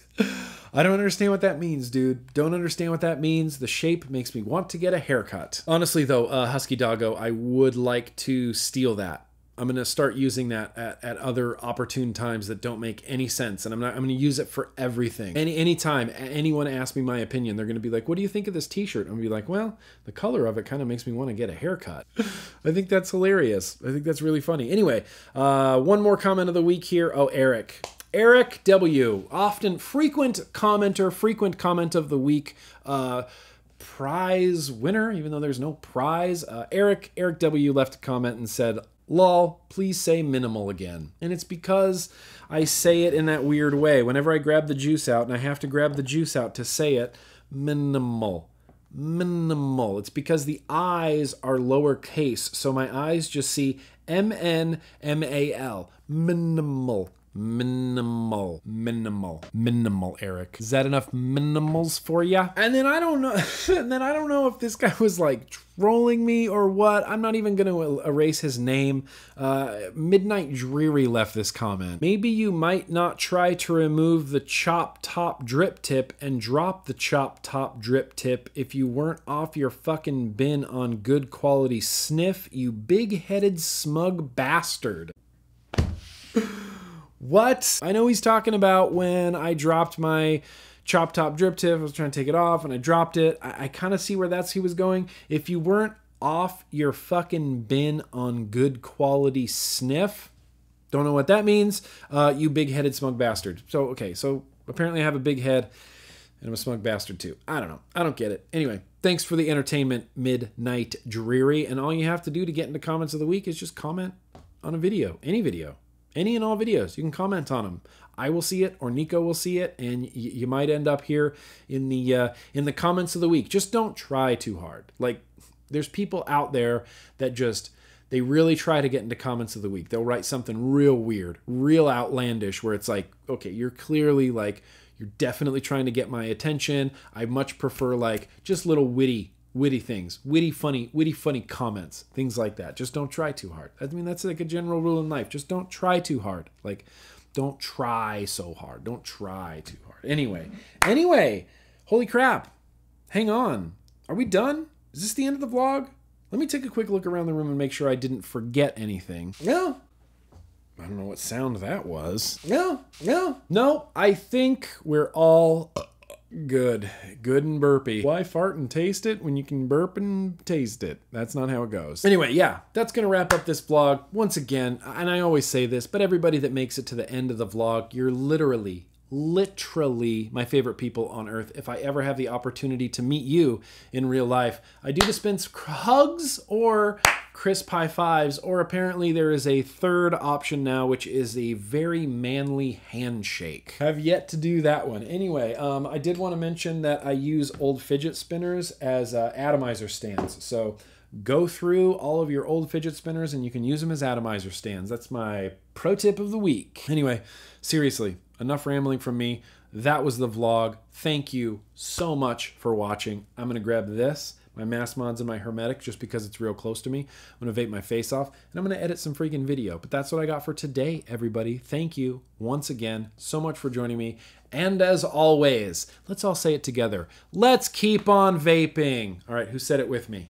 I don't understand what that means, dude. Don't understand what that means. The shape makes me want to get a haircut. Honestly, though, uh, Husky Doggo, I would like to steal that. I'm going to start using that at, at other opportune times that don't make any sense. And I'm not, I'm going to use it for everything. Any, anytime anyone asks me my opinion, they're going to be like, what do you think of this t-shirt? I'm going to be like, well, the color of it kind of makes me want to get a haircut. I think that's hilarious. I think that's really funny. Anyway, uh, one more comment of the week here. Oh, Eric. Eric W., often frequent commenter, frequent comment of the week. Uh, prize winner, even though there's no prize. Uh, Eric Eric W left a comment and said, lol, please say minimal again. And it's because I say it in that weird way. Whenever I grab the juice out, and I have to grab the juice out to say it, minimal. Minimal. It's because the eyes are lowercase, so my eyes just see M N M A L. Minimal minimal. Minimal. Minimal eric. Is that enough minimals for you and then i don't know and then i don't know if this guy was like trolling me or what. I'm not even gonna erase his name. Uh, midnight dreary left this comment. Maybe you might not try to remove the chop top drip tip and drop the chop top drip tip if you weren't off your fucking bin on good quality sniff you big-headed smug bastard what? I know he's talking about when I dropped my chop top drip tip. I was trying to take it off and I dropped it. I, I kind of see where that's he was going. If you weren't off your fucking bin on good quality sniff. Don't know what that means. Uh, you big headed smug bastard. So, okay, so apparently I have a big head and I'm a smug bastard too. I don't know. I don't get it. Anyway, thanks for the entertainment, Midnight Dreary. And all you have to do to get into comments of the week is just comment on a video, any video, any and all videos. You can comment on them. I will see it, or Nico will see it, and y- you might end up here in the uh, in the comments of the week. Just don't try too hard. Like, there's people out there that just they really try to get into comments of the week. They'll write something real weird, real outlandish, where it's like, okay, you're clearly like you're definitely trying to get my attention. I much prefer like just little witty witty things, witty, funny, witty, funny comments, things like that. Just don't try too hard. I mean, that's like a general rule in life. Just don't try too hard. Like, don't try so hard. Don't try too hard. Anyway, anyway, holy crap. Hang on. Are we done? Is this the end of the vlog? Let me take a quick look around the room and make sure I didn't forget anything. No. I don't know what sound that was. No, no, no. I think we're all Good. Good and burpy. Why fart and taste it when you can burp and taste it? That's not how it goes. Anyway, yeah, that's going to wrap up this vlog. Once again, and I always say this, but everybody that makes it to the end of the vlog, you're literally, literally my favorite people on earth. If I ever have the opportunity to meet you in real life, I do dispense hugs or crisp high fives, or apparently there is a third option now, which is a very manly handshake. I've yet to do that one. Anyway, um, I did want to mention that I use old fidget spinners as uh, atomizer stands. So go through all of your old fidget spinners and you can use them as atomizer stands. That's my pro tip of the week. Anyway, seriously, enough rambling from me. That was the vlog. Thank you so much for watching. I'm going to grab this my mass mods and my hermetic just because it's real close to me. I'm gonna vape my face off and I'm gonna edit some freaking video. But that's what I got for today, everybody. Thank you once again so much for joining me. And as always, let's all say it together. Let's keep on vaping. All right, who said it with me?